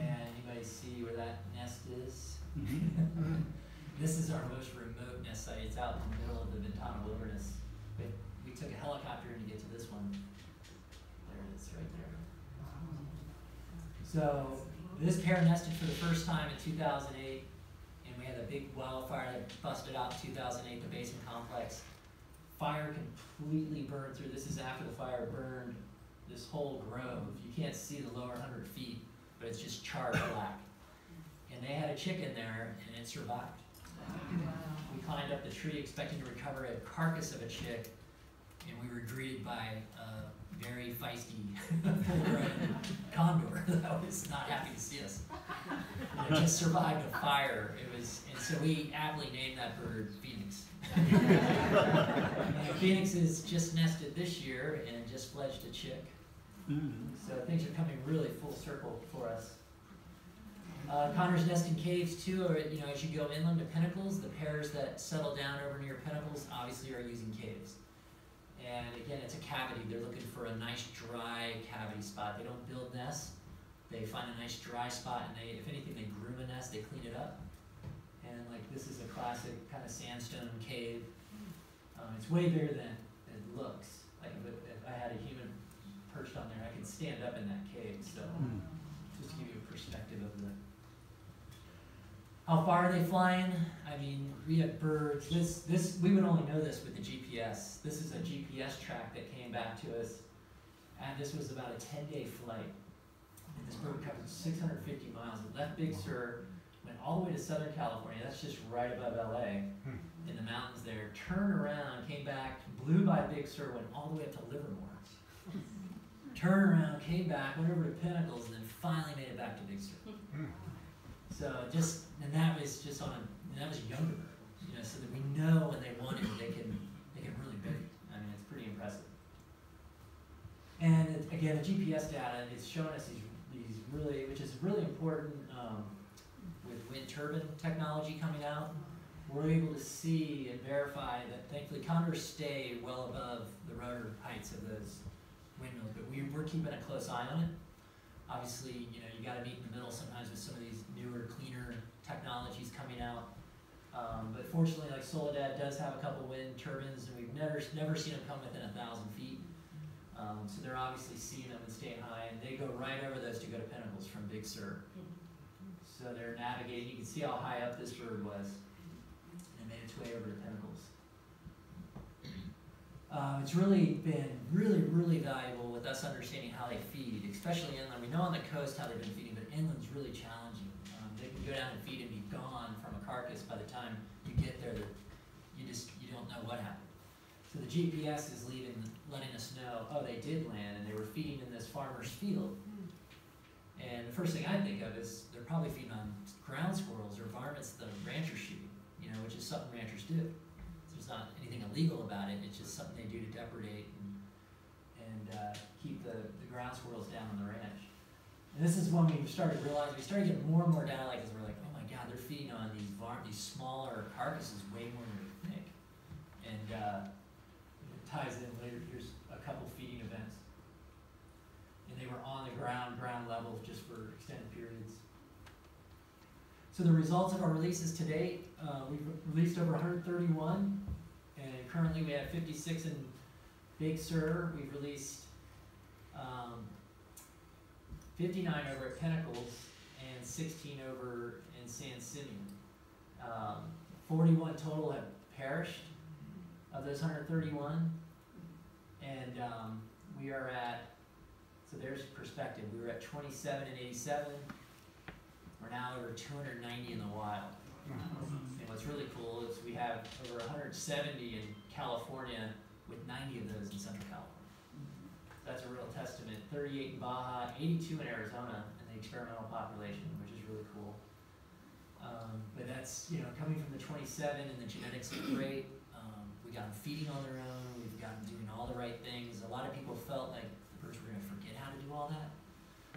And anybody see where that nest is? Mm-hmm. this is our most remote nest site. It's out in the middle of the Ventana Wilderness. But we took a helicopter to get to this one. There it is, right there. So this pair nested for the first time in 2008, and we had a big wildfire that busted out in 2008, the Basin Complex. Fire completely burned through. This is after the fire burned this whole grove. You can't see the lower 100 feet, but it's just charred black. And they had a chick in there, and it survived. We climbed up the tree expecting to recover a carcass of a chick, and we were greeted by a very feisty condor that was not happy to see us. It just survived a fire. It was, and so we aptly named that bird Phoenix. Phoenix is just nested this year and just fledged a chick. So things are coming really full circle for us. Uh, Condors nest caves too, or you know, as you go inland to pinnacles, the pairs that settle down over near pinnacles obviously are using caves. And again, it's a cavity. They're looking for a nice dry cavity spot. They don't build nests. They find a nice dry spot, and they, if anything, they groom a nest. They clean it up. And like this is a classic kind of sandstone cave. Um, it's way bigger than it looks. Like if, it, if I had a human perched on there, I can stand up in that cave. So hmm. just to give you a perspective of the how far are they flying? I mean, we have birds. This, this, we would only know this with the GPS. This is a GPS track that came back to us. and this was about a ten-day flight. And this bird covered six hundred fifty miles. It left Big Sur, went all the way to Southern California, that's just right above LA, hmm. in the mountains there, turned around, came back, blew by Big Sur, went all the way up to Livermore. Turned around, came back, went over to Pinnacles, and then finally made it back to Big Sur. So just, and that was just on, and that was younger you know, so that we know when they want it, they can, they can really big. I mean, it's pretty impressive. And it- again, the GPS data, it's showing us these, these really, which is really important, um, with wind turbine technology coming out. We're able to see and verify that thankfully condors stay well above the rotor heights of those but we, we're keeping a close eye on it. Obviously, you know, you gotta meet in the middle sometimes with some of these newer, cleaner technologies coming out. Um, but fortunately, like Soledad does have a couple wind turbines, and we've never, never seen them come within a thousand feet. Um, so they're obviously seeing them and staying high, and they go right over those to go to Pinnacles from Big Sur. So they're navigating, you can see how high up this bird was, and it made its way over to Pinnacles. Um, it's really been really, really valuable with us understanding how they feed, especially inland. We know on the coast how they've been feeding, but inland's really challenging. Um, they can go down and feed and be gone from a carcass by the time you get there. You just you don't know what happened. So the GPS is leaving, letting us know, oh, they did land and they were feeding in this farmer's field. And the first thing I think of is they're probably feeding on ground squirrels or varmints the ranchers shoot, you know, which is something ranchers do. There's not anything illegal about it, it's just something they do to depredate and, and uh, keep the, the ground squirrels down on the ranch. And this is when we started realizing, we started getting more and more data like this, we're like, oh my god, they're feeding on these var- these smaller carcasses way more than we think. And uh, it ties in later, here's a couple feeding events. And they were on the ground, ground level, just for extended periods. So the results of our releases to date, uh, we've released over hundred thirty-one, and currently we have fifty-six in Big Sur, we've released, um, fifty-nine over at Pinnacles, and sixteen over in San Simeon. Um, forty-one total have perished of those hundred thirty-one, and, um, we are at, so there's perspective, we were at twenty-seven and eighty-seven, we're now over two hundred ninety in the wild. And what's really cool is we have over hundred seventy in California with ninety of those in Central California. That's a real testament. Thirty-eight in Baja, eighty-two in Arizona in the experimental population, which is really cool. Um, but that's, you know, coming from the twenty-seven and the genetics are great. Um, we got them feeding on their own, we've got them doing all the right things. A lot of people felt like the birds were gonna forget how to do all that.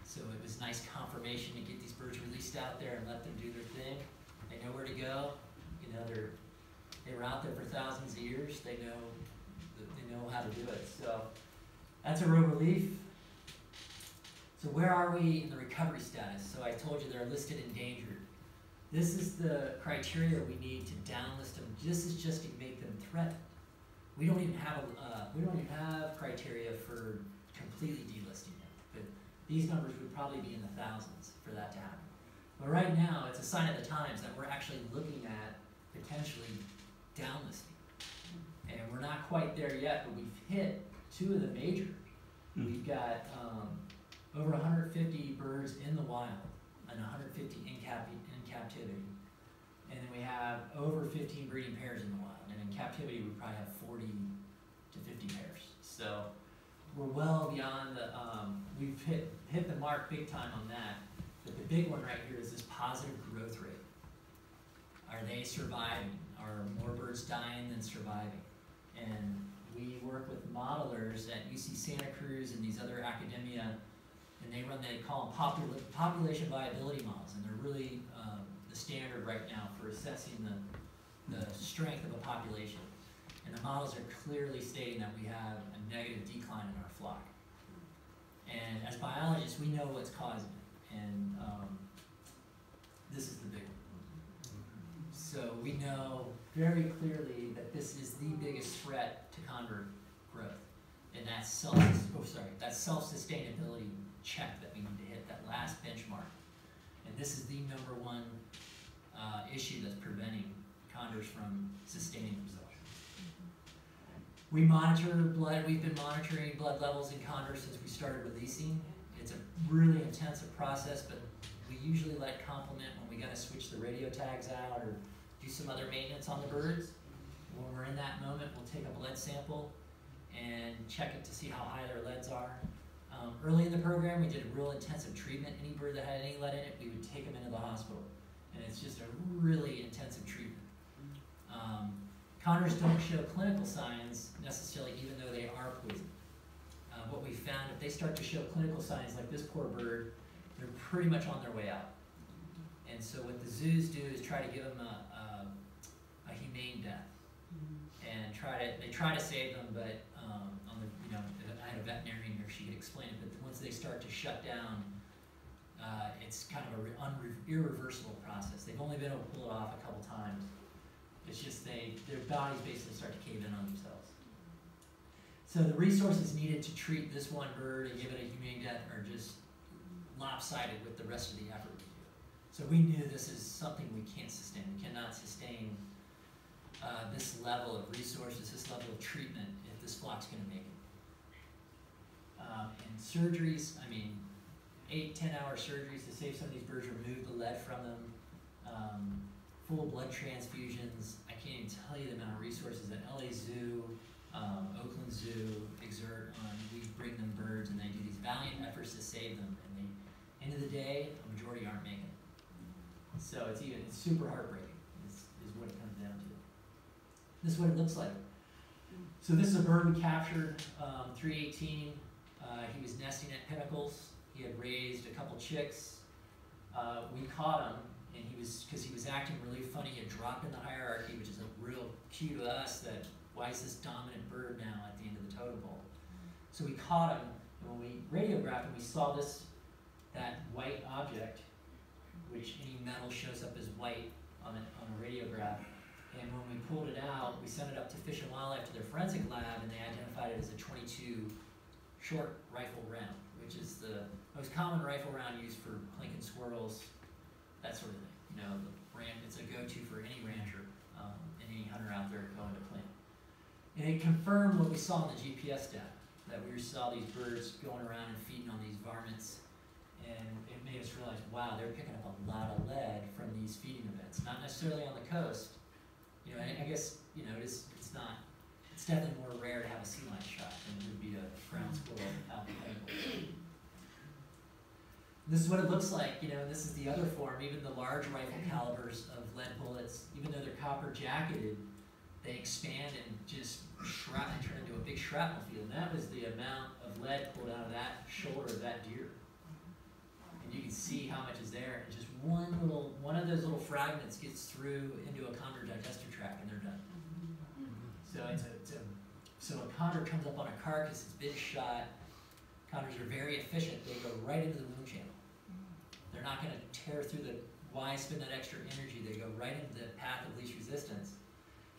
So it was nice confirmation to get these birds released out there and let them do their thing. They know where to go. You know, they're they were out there for thousands of years. They know they know how to do it. So that's a real relief. So where are we in the recovery status? So I told you they're listed endangered. This is the criteria we need to downlist them. This is just to make them threatened. We don't even have a, uh, we don't even have criteria for completely delisting them. But these numbers would probably be in the thousands for that to happen. But right now, it's a sign of the times that we're actually looking at potentially downlisting. And we're not quite there yet, but we've hit two of the major. We've got, um, over hundred fifty birds in the wild and hundred fifty in cap, in captivity. And then we have over fifteen breeding pairs in the wild, and in captivity, we probably have forty to fifty pairs. So, we're well beyond the, um, we've hit, hit the mark big time on that. But the big one right here is this positive growth rate. Are they surviving? Are more birds dying than surviving? And we work with modelers at UC Santa Cruz and these other academia, and they run, they call them popula- population viability models, and they're really, um, the standard right now for assessing the, the strength of a population. And the models are clearly stating that we have a negative decline in our flock. And as biologists, we know what's causing it, and, um, this is the big one. So we know very clearly that this is the biggest threat to condor growth. And that's self, oh, sorry, that's self-sustainability check that we need to hit, that last benchmark. And this is the number one, uh, issue that's preventing condors from sustaining themselves. We monitor blood, we've been monitoring blood levels in condors since we started releasing. It's a really intensive process, but we usually let complement when we gotta switch the radio tags out or do some other maintenance on the birds. When we're in that moment, we'll take a blood sample and check it to see how high their leads are. Um, early in the program, we did a real intensive treatment. Any bird that had any lead in it, we would take them into the hospital. And it's just a really intensive treatment. Um, condors don't show clinical signs necessarily, even though they are poisoned. What we found, if they start to show clinical signs like this poor bird, they're pretty much on their way out. And so what the zoos do is try to give them a, a, a humane death and try to they try to save them, but um, on the you know I had a veterinarian here, she could explain it. But once they start to shut down, uh, it's kind of a re- unre- irreversible process. They've only been able to pull it off a couple times. It's just they their bodies basically start to cave in on themselves. So the resources needed to treat this one bird and give it a humane death are just lopsided with the rest of the effort we do. So we knew this is something we can't sustain. We cannot sustain uh, this level of resources, this level of treatment, if this flock's gonna make it. Um, and surgeries, I mean, eight, ten hour surgeries to save some of these birds, remove the lead from them. Um, full blood transfusions, I can't even tell you the amount of resources that LA Zoo, um, Oakland Zoo exert on, we bring them birds and they do these valiant efforts to save them, and they, end of the day, a majority aren't making it. So it's even, it's super heartbreaking, is, is what it comes down to. This is what it looks like. So this is a bird we captured, um, three eighteen, uh, he was nesting at pinnacles, he had raised a couple chicks. Uh, we caught him, and he was, cause he was acting really funny, he had dropped in the hierarchy, which is a real cue to us that, why is this dominant bird now at the end of the totem pole? So we caught him, and when we radiographed him, we saw this, that white object, which any metal shows up as white on a, on a radiograph. And when we pulled it out, we sent it up to Fish and Wildlife to their forensic lab, and they identified it as a 22 short rifle round, which is the most common rifle round used for plinking squirrels, that sort of thing. You know, the it's a go-to for any rancher um, and any hunter out there going to plant. And it confirmed what we saw in the GPS data, that we saw these birds going around and feeding on these varmints and it made us realize, wow, they're picking up a lot of lead from these feeding events. Not necessarily on the coast. You know, I, guess you know it's it's not. It's definitely more rare to have a sea lion shot than it would be a ground squirrel out in the. This is what it looks like, you know, this is the other form, even the large rifle calibers of lead bullets, even though they're copper jacketed, they expand and just shrap and turn into a big shrapnel field. And that was the amount of lead pulled out of that shoulder of that deer and you can see how much is there. And just one little, one of those little fragments gets through into a condor digester tract, and they're done. So it's a, it's a so a condor comes up on a carcass, it's been shot. Condors are very efficient; they go right into the wound channel. They're not going to tear through the. Why spend that extra energy? They go right into the path of least resistance.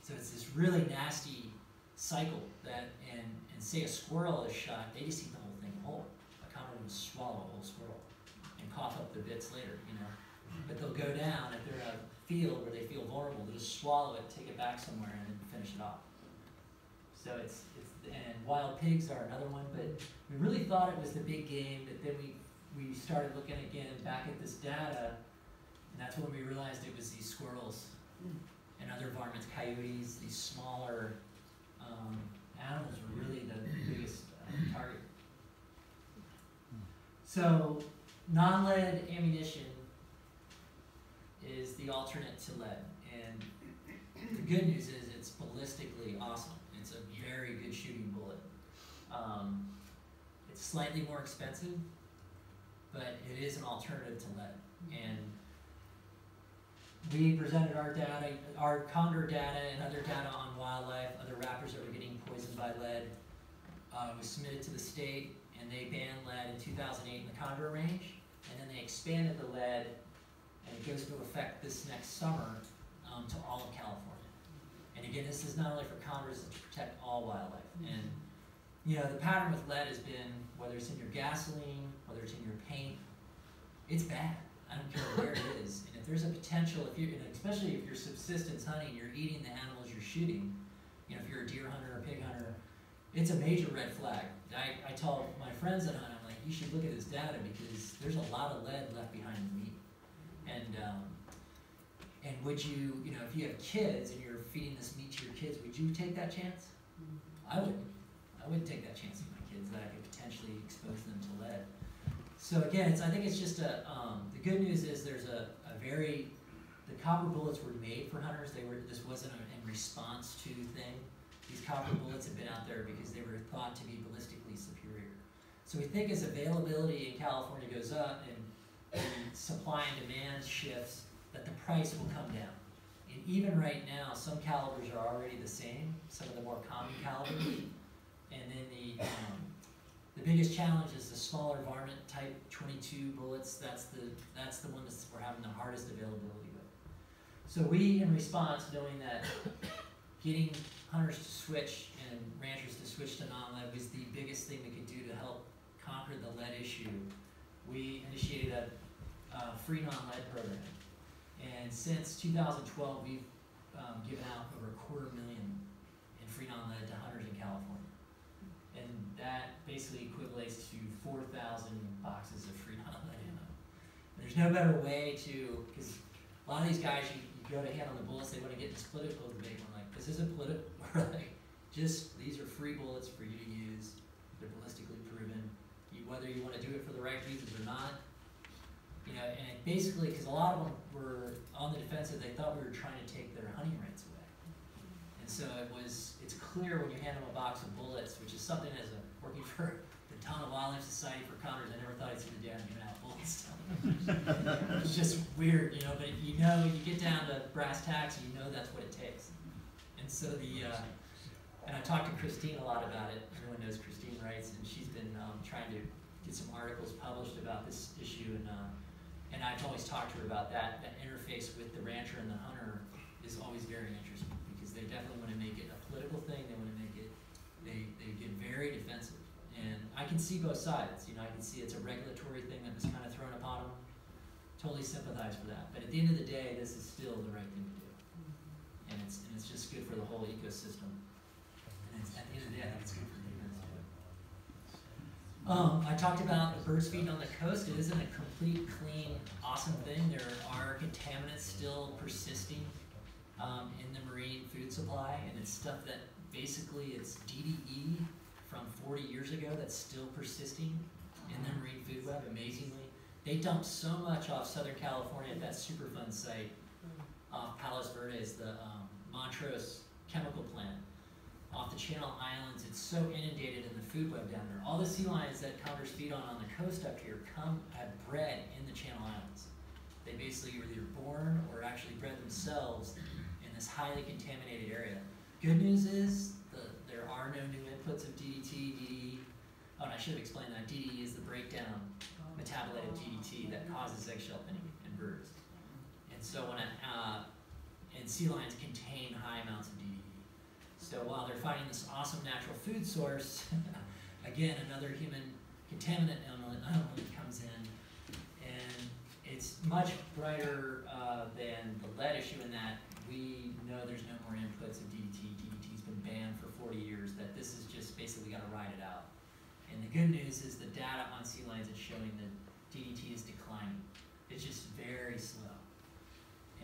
So it's this really nasty cycle that, and and say a squirrel is shot, they just eat the whole thing whole. A condor will swallow a whole squirrel and cough up the bits later, you know. But they'll go down if they're in a field where they feel vulnerable, they'll just swallow it, take it back somewhere, and then finish it off. So it's it's and wild pigs are another one, but we really thought it was the big game. But then we we started looking again back at this data, and that's when we realized it was these squirrels hmm. And other varmints, coyotes, these smaller um, animals were really the biggest uh, target. So non-lead ammunition is the alternate to lead, and the good news is it's ballistically awesome. It's a very good shooting bullet. Um, it's slightly more expensive, but it is an alternative to lead. And we presented our data, our condor data and other data on wildlife, other raptors that were getting poisoned by lead. Uh, was submitted to the state and they banned lead in two thousand eight in the condor range. And then they expanded the lead and it goes into effect this next summer, um, to all of California. And again, this is not only for condors, it's to protect all wildlife. And, you know, the pattern with lead has been, whether it's in your gasoline, whether it's in your paint, it's bad. I don't care where it is. And there's a potential, if you, especially if you're subsistence hunting, you're eating the animals you're shooting, you know, if you're a deer hunter or a pig hunter, it's a major red flag. I, I tell my friends that hunt, I'm like, you should look at this data because there's a lot of lead left behind the meat. And, um, and would you, you know, if you have kids and you're feeding this meat to your kids, would you take that chance? I would. I wouldn't take that chance with my kids that I could potentially expose them to lead. So again, it's, I think it's just a, um, the good news is there's a very, the copper bullets were made for hunters. They were, this wasn't a in response to thing. These copper bullets have been out there because they were thought to be ballistically superior. So we think as availability in California goes up and, and supply and demand shifts, that the price will come down. And even right now, some calibers are already the same, some of the more common calibers. And then the, um, the biggest challenge is the smaller varmint type twenty-two bullets, that's the, that's the one that's, we're having the hardest availability with. So we, in response, knowing that getting hunters to switch and ranchers to switch to non-lead was the biggest thing we could do to help conquer the lead issue, we initiated a, uh, free non-lead program. And since two thousand twelve, we've, um, given out over a quarter million in free non-lead to hunters in California. That basically equates to four thousand boxes of free non-lead ammo. There's no better way to, cause a lot of these guys, you, you go to hand on the bullets, they wanna get this political debate, I'm like, this isn't politi- we're like, just, these are free bullets for you to use, they're ballistically proven. You, whether you wanna do it for the right reasons or not, you know, and basically, cause a lot of them were on the defensive, they thought we were trying to take their hunting rights away. And so it was, it's clear when you hand them a box of bullets, which is something as a, working for the Ventana Wildlife Society for Condors, I never thought I'd see the dad giving out bullets. It's just weird, you know, but you know, you get down to brass tacks, you know that's what it takes. And so the, uh, and I talked to Christine a lot about it, everyone knows Christine writes, and she's been, um, trying to get some articles published about this issue, and, uh, and I've always talked to her about that, that interface with the rancher and the hunter is always very interesting, because they definitely wanna make it a political thing, they wanna make it, they, they get very defensive. I can see both sides, you know, I can see it's a regulatory thing that was kinda thrown upon them, totally sympathize for that, but at the end of the day, this is still the right thing to do. And it's, and it's just good for the whole ecosystem, and it's, at the end of the day, I think it's good for humans too. Um, I talked about the birds feeding on the coast. It isn't a complete, clean, awesome thing. There are contaminants still persisting um, in the marine food supply, and it's stuff that basically it's DDE from 40 years ago that's still persisting in the marine food web. Amazingly, they dumped so much off Southern California at that Superfund site off Palos Verdes, the um, Montrose chemical plant off the Channel Islands, it's so inundated in the food web down there. All the sea lions that Condors feed on on the coast up here come, have bred in the Channel Islands. They basically were either born or actually bred themselves in this highly contaminated area. Good news is, there are no new inputs of DDT, DDE. Oh, and I should have explained that. DDE is the breakdown metabolite of DDT that causes eggshell thinning in birds. And so when a, uh, and sea lions contain high amounts of DDE. So while they're finding this awesome natural food source, again, another human contaminant element, element comes in. And it's much brighter uh, than the lead issue in that we know there's no more inputs of DDT. DDT's been banned for 40 years, that this is just basically got to ride it out. And the good news is the data on sea lions is showing that DDT is declining. It's just very slow.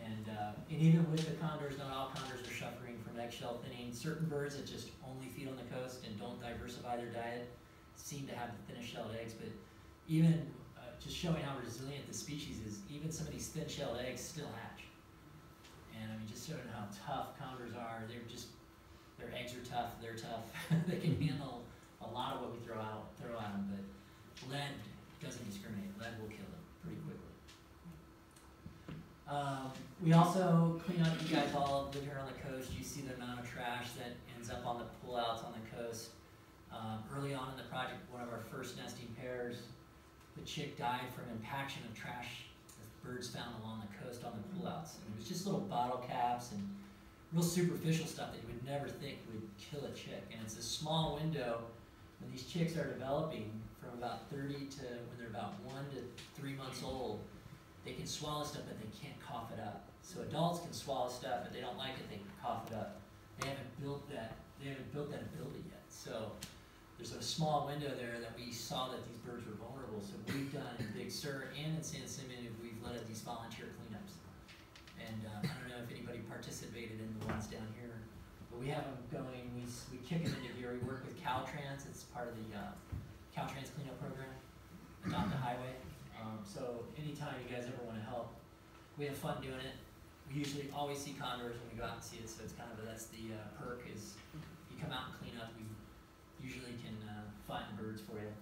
And, uh, and even with the condors, not all condors are suffering from eggshell thinning. Certain birds that just only feed on the coast and don't diversify their diet seem to have the thinnest shelled eggs. But even uh, just showing how resilient the species is, even some of these thin shelled eggs still hatch. And I mean, just showing how tough condors are. They're just, their eggs are tough. They're tough. they can handle a lot of what we throw out, throw at them. But lead doesn't discriminate. Lead will kill them pretty quickly. Um, we also clean up, you guys all live here on the coast, you see the amount of trash that ends up on the pullouts on the coast. Um, early on in the project, one of our first nesting pairs, the chick died from impaction of trash that birds found along the coast on the pullouts. And it was just little bottle caps and real superficial stuff that you would never think would kill a chick. And it's a small window when these chicks are developing from about 30 to when they're about one to three months old they can swallow stuff, but they can't cough it up. So adults can swallow stuff, but they don't like it, they can cough it up. they haven't built that, they haven't built that ability yet. So there's a small window there that we saw that these birds were vulnerable, so we've done in Big Sur and in San Simeon, we've led these volunteer cleanups. And, uh, I don't know if anybody participated in the ones down here, but we have them going, we, we kick them into gear, we work with Caltrans, it's part of the, uh, Caltrans cleanup program, Adopt the Highway. Um, so anytime you guys ever wanna help, we have fun doing it. We usually always see condors when we go out and see it, so it's kind of, that's the, uh, perk is you come out and clean up, we usually can, uh, find birds for you.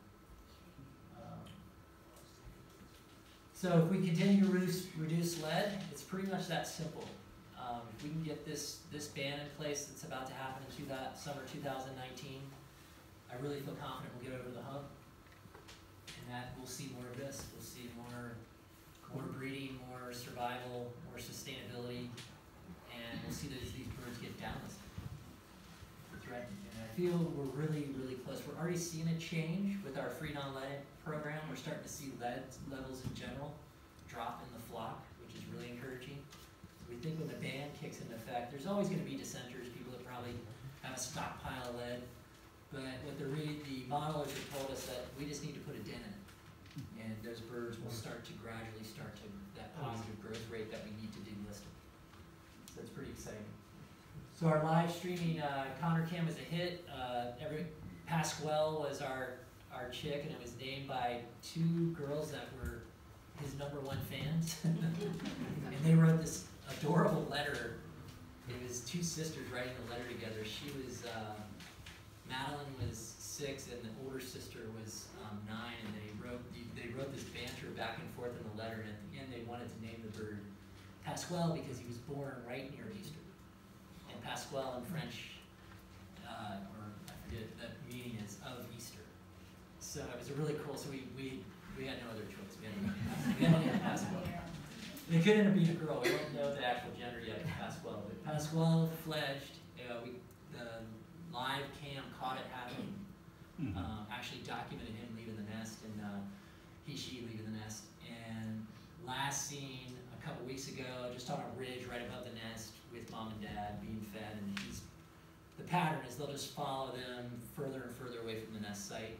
So if we continue to reduce, reduce lead, it's pretty much that simple. Um, if we can get this, this ban in place that's about to happen in two thou- summer two thousand nineteen, I really feel confident we'll get over the hump. And that we'll see more of this, we'll see more, more breeding, more survival, more sustainability, and we'll see those, these birds get downlisted. And I feel we're really, really close, we're already seeing a change with our free non-lead program, we're starting to see lead levels in general drop in the flock, which is really encouraging. We think when the ban kicks into effect, there's always gonna be dissenters, people that probably have a stockpile of lead. But what the re, the modelers have told us that we just need to put a dent in it. And those birds will start to gradually start to, that positive growth rate that we need to delist them. So it's pretty exciting. So our live streaming, uh, Condor Cam was a hit, uh, every, Pasquale was our, our chick, and it was named by two girls that were his number one fans. And they wrote this adorable letter, it was two sisters writing the letter together, she was, uh, Madeline was six and the older sister was, um, nine, and they wrote, they wrote this banter back and forth in the letter, and at the end, they wanted to name the bird Pasquale because he was born right near Easter. Pasquale in French, uh, or I forget, that meaning is of Easter. So it was a really cool, so we, we, we had no other choice, we had to, we had to name it Pasquale. It could end up being a girl, we don't know the actual gender yet of Pasquale, but Pasquale fledged, uh, we, the live cam caught it happening. Um, actually documented him leaving the nest and, uh, he, she leaving the nest. And last seen a couple weeks ago, just on a ridge right above the nest with mom and dad being fed and he's, the pattern is they'll just follow them further and further away from the nest site.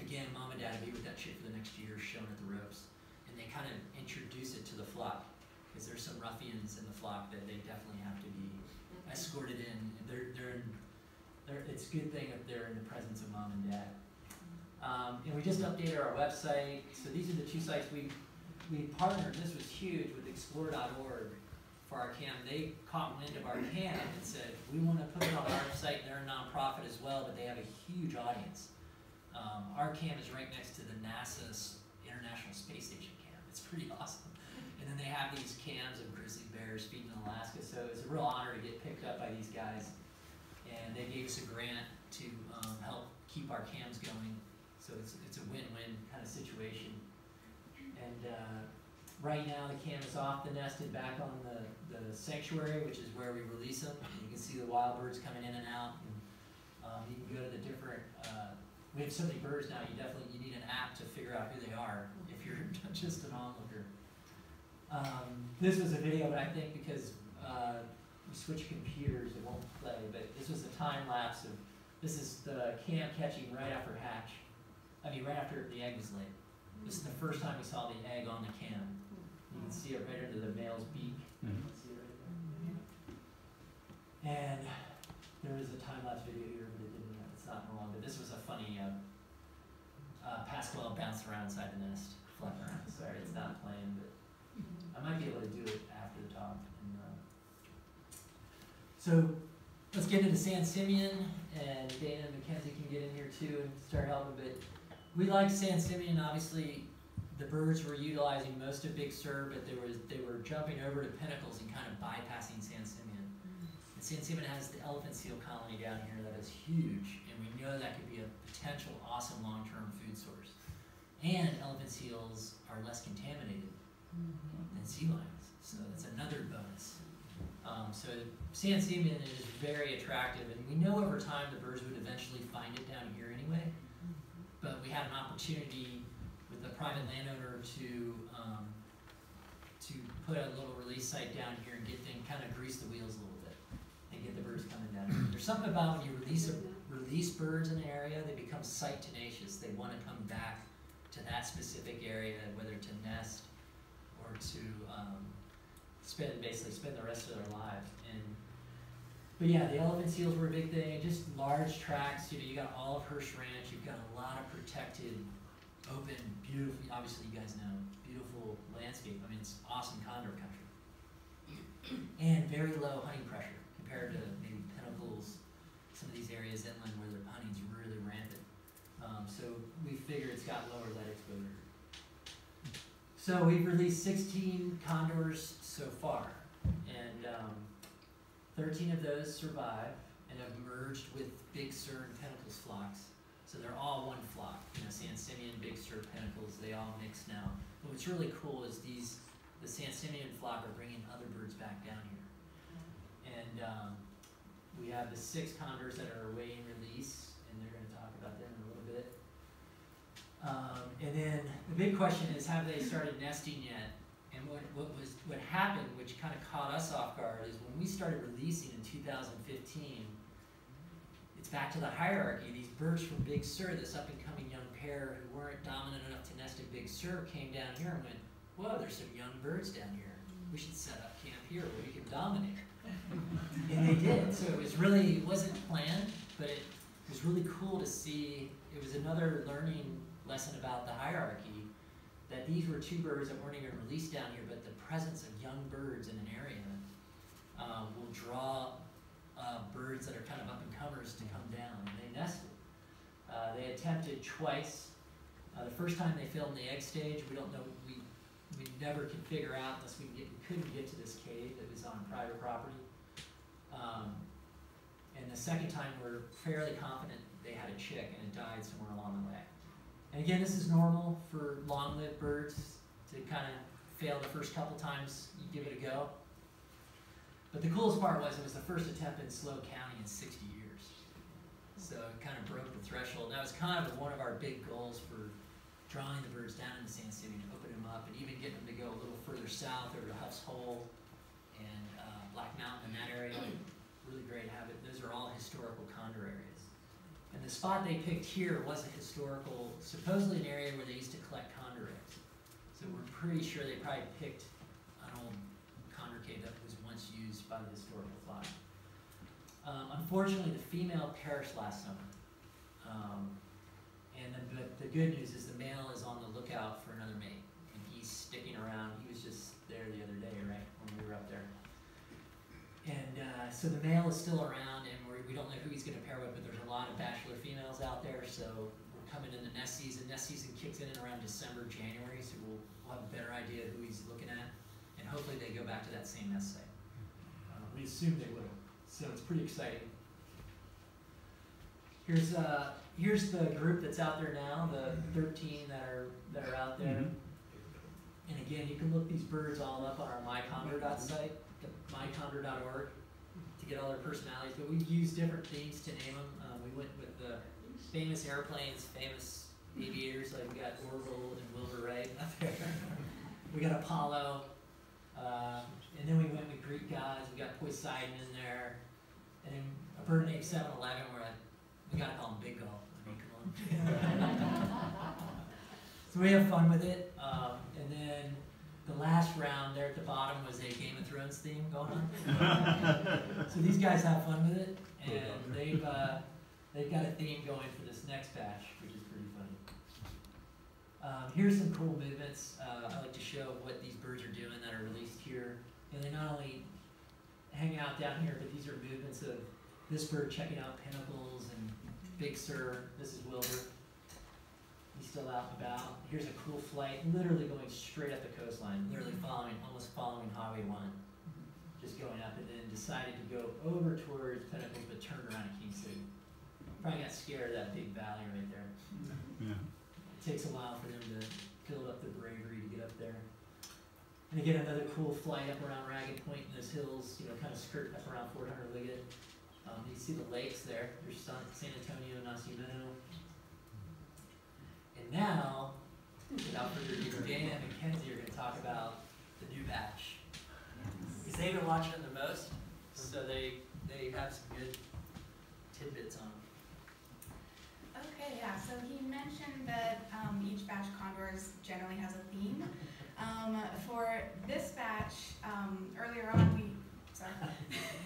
Again, mom and dad will be with that chick for the next year, showing it the ropes, and they kind of introduce it to the flock, because there's some ruffians in the flock that they definitely have to be escorted in, they're, they're, they're, it's a good thing if they're in the presence of mom and dad. Um, and we just updated our website, so these are the two sites we, we partnered, this was huge, with explore.org for our cam, they caught wind of our cam and said, we wanna put it on our site, they're a nonprofit as well, but they have a huge audience. Um, our cam is right next to the NASA's International Space Station cam. It's pretty awesome. And then they have these cams of grizzly bears feeding in Alaska, so it's a real honor to get picked up by these guys. And they gave us a grant to um, help keep our cams going, so it's it's a win-win kind of situation. And uh, right now the cam is off the nest and back on the the sanctuary, which is where we release them. You can see the wild birds coming in and out. And, um, you can go to the different. Uh, we have so many birds now. You definitely you need an app to figure out who they are if you're just an onlooker. Um, this was a video, but I think because uh, we switch computers, it won't play. But this was a time lapse of this is the cam catching right after hatch. I mean, right after the egg was laid. This is the first time we saw the egg on the cam. You can see it right under the male's beak. You can see it right there. And there is a time lapse video here, but it didn't, it's not long, but this was a funny, uh, uh, Pascal bounced around inside the nest, flapping around, sorry, it's not playing, but I might be able to do it after the talk, and, uh. So, let's get into San Simeon, and Dana and Mackenzie can get in here too and start helping, but we like San Simeon, obviously, the birds were utilizing most of Big Sur, but they was, they were jumping over to Pinnacles and kind of bypassing San Simeon. Hmm. And San Simeon has the elephant seal colony down here that is huge, and we know that could be a potential awesome long-term food source. And elephant seals are less contaminated hmm. than sea lions, so that's another bonus. Um, so San Simeon is very attractive, and we know over time the birds would eventually find it down here anyway. Hmm. But we had an opportunity private landowner to, um, to put a little release site down here and get them, kind of grease the wheels a little bit and get the birds coming down. Here. there's something about when you release a, release birds in an area, they become site tenacious. They want to come back to that specific area, whether to nest or to um, spend basically spend the rest of their life. And but yeah, the elephant seals were a big thing. Just large tracts. You know, you got all of Hearst Ranch. You've got a lot of protected, open, beautiful. Obviously, you guys know beautiful landscape. I mean, it's awesome condor country, and very low hunting pressure compared to maybe Pinnacles, some of these areas inland where their hunting's really rampant. Um, so we figure it's got lower lead exposure. So we've released 16 condors so far, and um, 13 of those survive and have merged with Big Sur and Pinnacles flocks. So they're all one flock, you know, San Simeon, Big Sur, Pinnacles, they all mix now. But what's really cool is these, the San Simeon flock are bringing other birds back down here. And um, we have the six condors that are awaiting release, and they're gonna talk about them in a little bit. Um, and then the big question is, have they started nesting yet? And what, what was, what happened, which kind of caught us off guard, is when we started releasing in two thousand fifteen, it's back to the hierarchy. These birds from Big Sur, this up and coming young pair who weren't dominant enough to nest in Big Sur, came down here and went, whoa, there's some young birds down here. We should set up camp here where we can dominate. and they did. So it was really, it wasn't planned, but it was really cool to see. It was another learning lesson about the hierarchy that these were two birds that weren't even released down here, but the presence of young birds in an area um, will draw uh, birds that are kind of up and comers to come down. And they nested. Uh, they attempted twice. Uh, the first time they failed in the egg stage, we don't know. We we never could figure out unless we, get, we couldn't get to this cave that was on private property. Um, and the second time, we're fairly confident they had a chick and it died somewhere along the way. And again, this is normal for long-lived birds to kind of fail the first couple times you give it a go. But the coolest part was it was the first attempt in SLO County in 60 years. So it kind of broke the threshold. And That was kind of one of our big goals for drawing the birds down into San Simeon, opening them up, and even getting them to go a little further south over to Huff's Hole and uh, Black Mountain in that area. Really great habit. Those are all historical condor areas. And the spot they picked here was a historical, supposedly an area where they used to collect condor eggs. So we're pretty sure they probably picked an old condor cave that was once used the historical. Um, unfortunately, the female perished last summer. Um, and the, but the good news is the male is on the lookout for another mate, and he's sticking around. He was just there the other day, right, when we were up there. And uh, so the male is still around, and we're, we don't know who he's going to pair with, but there's a lot of bachelor females out there. So we're coming into nest season. Nest season kicks in in around December, January, so we'll, we'll have a better idea who he's looking at, and hopefully they go back to that same nest site. We assume they will, so it's pretty exciting. Here's uh, here's the group that's out there now, the 13 that are that are out there. Mhm. And again, you can look these birds all up on our mycondor site, the mycondor.org, to get all their personalities. But we've used different themes to name them. Um, we went with the famous airplanes, famous aviators, like we got Orville and Wilbur Wright up there. we got Apollo, uh, and then we went with Greek gods. We got Poseidon in there, and then a bird named 711. Where I, we gotta call him Big Gulp. I mean, come on. so we have fun with it. Um, and then the last round there at the bottom was a Game of Thrones theme going on. so these guys have fun with it, and they've uh, they've got a theme going for this next batch, which is pretty funny. Um, here's some cool movements uh, I like to show what these birds are doing that are released here. And they not only hang out down here, but these are movements of this bird checking out pinnacles and Big Sur. This is Wilbur. He's still out and about. Here's a cool flight, literally going straight up the coastline, literally following, almost following Highway 1. Just going up and then decided to go over towards Pinnacles but turned around at King City. Probably got scared of that big valley right there. Yeah. Takes a while for them to build up their bravery to get up there. And again, another cool flight up around Ragged Point in those hills, you know, kind of skirt up around Fort Hunter Liggett. Um, you see the lakes there. There's San, San Antonio, Nacimiento. And now, without further ado, Dana and Mackenzie are going to talk about the new batch. Because they've been watching it the most, so they they have some good tidbits on. 'em. Okay, yeah, so he mentioned that um, each batch condors generally has a theme. Um, for this batch, um, earlier on, we, sorry,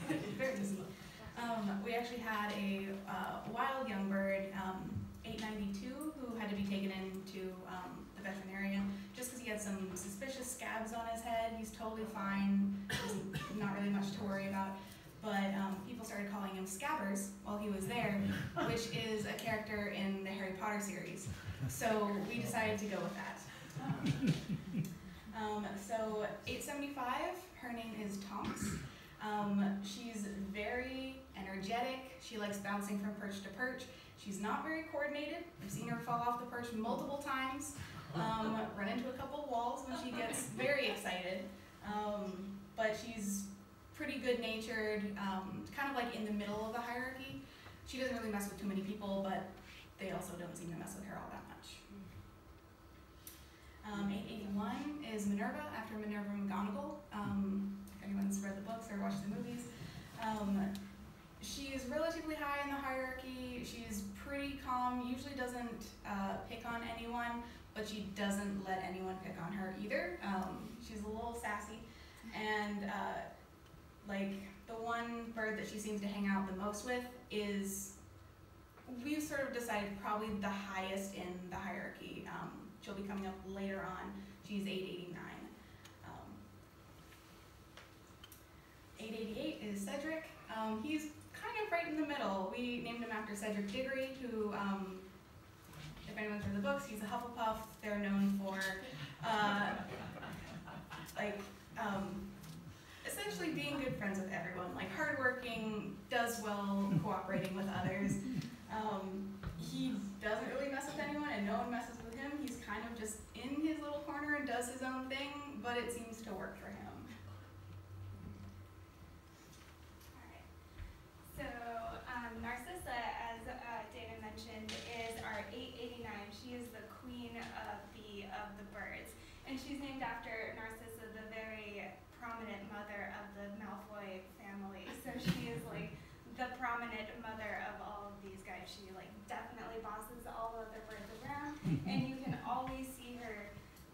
very easy. Um, we actually had a uh, wild young bird, um, 892, who had to be taken into um, the veterinarian just because he had some suspicious scabs on his head. He's totally fine, not really much to worry about. But um, people started calling him Scabbers while he was there, which is a character in the Harry Potter series. So we decided to go with that. Um, so 875, her name is Tonks. Um, she's very energetic. She likes bouncing from perch to perch. She's not very coordinated. I've seen her fall off the perch multiple times, um, run into a couple walls when she gets very excited. Um, but she's pretty good natured, um, kind of like in the middle of the hierarchy. She doesn't really mess with too many people, but they also don't seem to mess with her all that much. Um, 881 is Minerva after Minerva McGonagall. Um, if anyone's read the books or watched the movies, um, she is relatively high in the hierarchy. She's pretty calm. Usually doesn't uh, pick on anyone, but she doesn't let anyone pick on her either. Um, she's a little sassy, and uh, like the one bird that she seems to hang out the most with is we've sort of decided probably the highest in the hierarchy. Um, she'll be coming up later on. She's 889. Um, 888 is Cedric. Um, he's kind of right in the middle. We named him after Cedric Diggory, who, um, if anyone's read the books, he's a Hufflepuff. They're known for, uh, like, um, essentially being good friends with everyone, like hardworking, does well cooperating with others. Um, he doesn't really mess with anyone, and no one messes with him. He's kind of just in his little corner and does his own thing, but it seems to work for him. Alright, so um, Narcissa, as uh, David mentioned, is our 889. She is the queen of the of the birds, and she's named after Narcissa, the very prominent mother of the Malfoy family. So she is like the prominent mother of all of these guys. She like definitely bosses all of the birds around, and you can always see her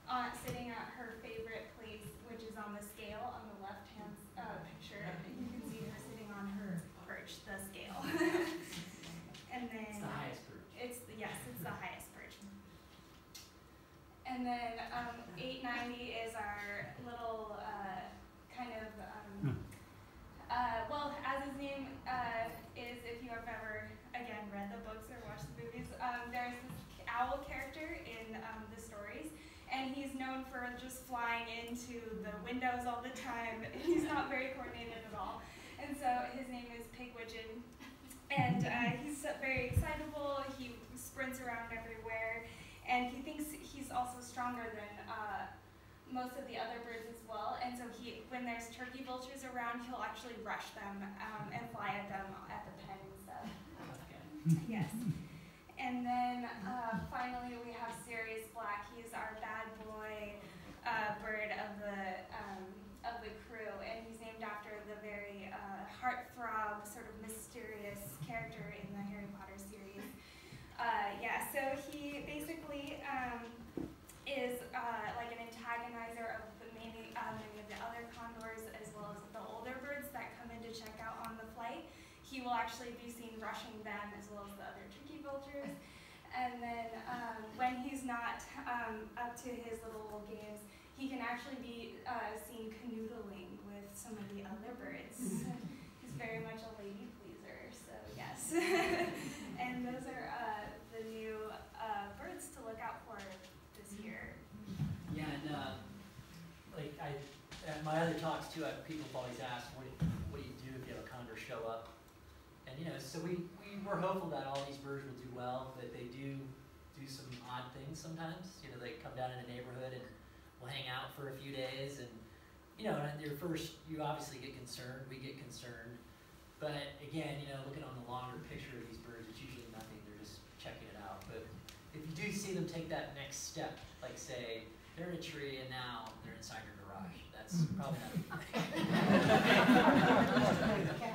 on, sitting at her favorite place, which is on the scale on the left hand uh, picture. You can see her sitting on her perch, the scale. and then It's the highest perch. it's the, yes, it's the highest perch. And then um, 890 is our little uh, kind of um, uh, well, as his name uh, is, if you have ever again read the books or watched the movies, um, there's this owl character in um, the stories, and he's known for just flying into the windows all the time. He's not very coordinated at all, and so his name is Pigwidgeon, and uh, he's very excitable. He sprints around everywhere, and he thinks he's also stronger than. Uh, most of the other birds as well. And so he, when there's turkey vultures around, he'll actually rush them um, and fly at them at the pen and stuff. yes. And then uh, finally we have Sirius Black. He's our bad boy uh, bird of the um, of the crew, and he's named after the very uh, heartthrob, sort of mysterious character in the Harry Potter series. Uh, yeah, so he basically. Um, is uh, like an antagonizer of the many, uh, many of the other condors as well as the older birds that come in to check out on the flight. He will actually be seen rushing them as well as the other turkey vultures. And then um, when he's not um, up to his little games, he can actually be uh, seen canoodling with some of the other birds. He's very much a lady pleaser, so yes. and those are uh, the new uh, birds to look out for this year. Yeah, and uh, like I, at my other talks too, I, people have always asked, what do, what do you do if you have a condor show up? And you know, so we, we we're hopeful that all these birds will do well, but they do do some odd things sometimes. You know, they come down in a neighborhood and will hang out for a few days, and you know, and your first, you obviously get concerned. We get concerned, but again, you know, looking on the longer picture of these birds, it's usually nothing. They're just checking it out, but if you do see them take that next step, like say they're in a tree and now they're inside your that's probably not.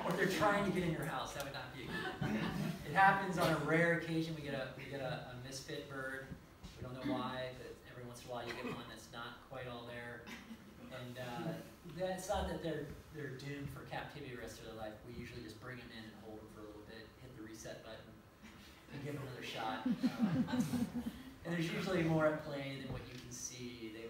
Or if they're trying to get in your house, that would not be. a good- It happens on a rare occasion, we get a, we get a, a misfit bird, we don't know why, but every once in a while you get one that's not quite all there. And, uh, that's not that they're, they're doomed for captivity the rest of their life, we usually just bring them in and hold them for a little bit, hit the reset button, and give them another shot. Um, And there's usually more at play than what you can see. They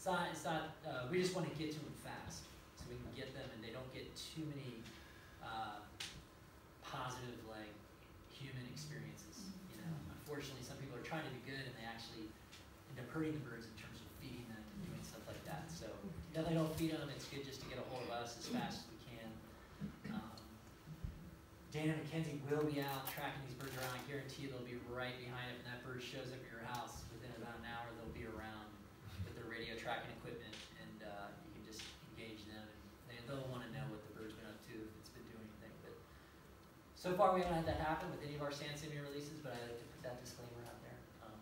It's not, it's not, uh, we just wanna get to them fast, so we can get them and they don't get too many, uh, positive, like, human experiences, you know. Unfortunately, some people are trying to be good and they actually end up hurting the birds in terms of feeding them and doing stuff like that, so. Definitely don't feed them, it's good just to get a hold of us as fast as we can. Um, Dana McKenzie will be out tracking these birds around. I guarantee you they'll be right behind it. When that bird shows up at your house, within about an hour, they'll be around with their radio tracking equipment, and uh, you can just engage them. And they, they'll want to know what the bird's been up to, if it's been doing anything. But so far, we haven't had that happen with any of our San Simeon releases, but I like to put that disclaimer out there. Um,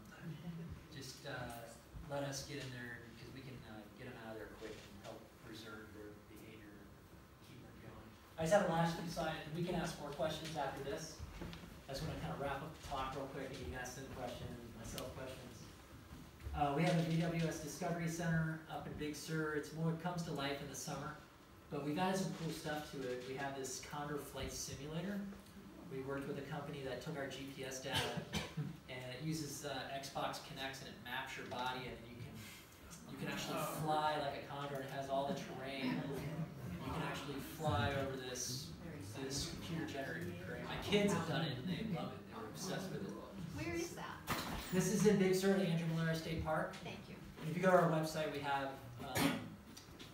just uh, let us get in there because we can uh, get them out of there quick and help preserve their behavior, and keep them going. I just have a last slide, we can ask more questions after this. I just want to kind of wrap up the talk real quick, and you guys send questions, myself questions. Uh, we have a VWS Discovery Center up in Big Sur. It's more, it comes to life in the summer, but we've added some cool stuff to it. We have this Condor Flight Simulator. We worked with a company that took our GPS data, and it uses uh, Xbox Kinects, and it maps your body, and you can you can actually fly like a condor. and It has all the terrain. You can actually fly over this this computer generated terrain. My kids have done it and they love it. They were obsessed with it. Where is that? This is in Big Sur, the Andrew Molera State Park. Thank you. And if you go to our website, we have um,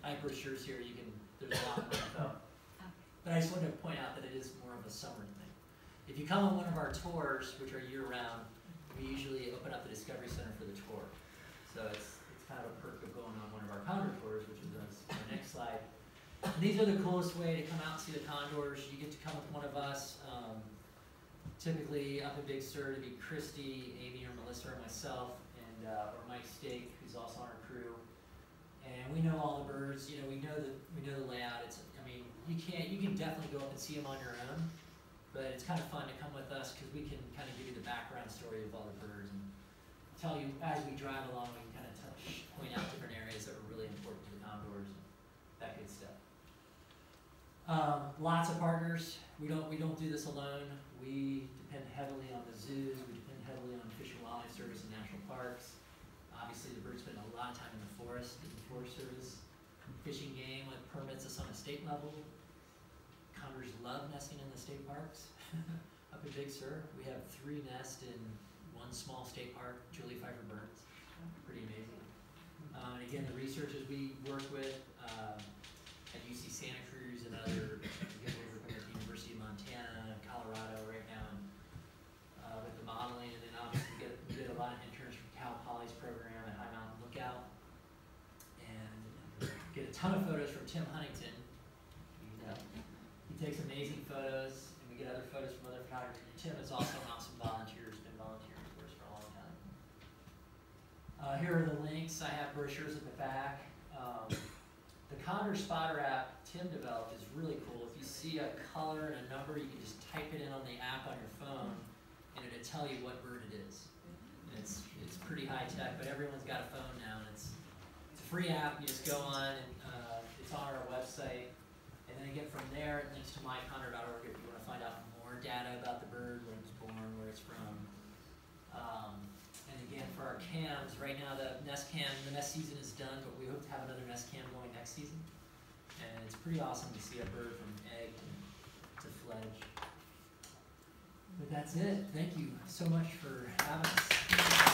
I have brochures here. You can there's a lot more info. But I just wanted to point out that it is more of a summer. If you come on one of our tours, which are year round, we usually open up the Discovery Center for the tour. So it's, it's kind of a perk of going on one of our condor tours, which is this, our next slide. And these are the coolest way to come out and see the condors. You get to come with one of us. Um, typically up in Big Sur to be Christy, Amy, or Melissa, or myself, and uh, or Mike Stake, who's also on our crew. And we know all the birds. You know, we know the we know the layout. It's I mean, you can't you can definitely go up and see them on your own, but it's kind of fun to come with us because we can kind of give you the background story of all the birds and tell you as we drive along. We can kind of point out different areas that are really important to the condors and that good stuff. Um, lots of partners. We don't we don't do this alone. We depend heavily on the zoos. We depend heavily on Fish and Wildlife Service and national parks. Obviously, the birds spend a lot of time in the forest, in the Forest Service. Fish and Game with permits us on a state level. Love nesting in the state parks. Up in Big Sur, we have three nests in one small state park, Julia Pfeiffer Burns. Pretty amazing. Uh, and again, the researchers we work with um, at UC Santa Cruz and other, at the University of Montana, Colorado right now, and, uh, with the modeling, and then obviously we get, we get a lot of interns from Cal Poly's program at Hi Mountain Lookout. And get a ton of photos from Tim Huntington. He, uh, he takes amazing photos, and we get other photos from other photographers. Tim is also an awesome volunteer, has been volunteering for us for a long time. Uh, here are the links. I have brochures at the back. Um, the Condor Spotter app Tim developed is really cool. If you see a color and a number, you can just type it in on the app on your phone, and it'll tell you what bird it is. It's it's pretty high tech, but everyone's got a phone now, and it's it's a free app. You just go on, and uh, it's on our website. And then again, from there, it links to mycondor.org if you want to find out more data about the bird, when it was born, where it's from. Um, and again, for our cams, right now the nest cam, the nest season is done, but we hope to have another nest cam going next season. And it's pretty awesome to see a bird from egg to, to fledge. But that's it. Thank you so much for having us.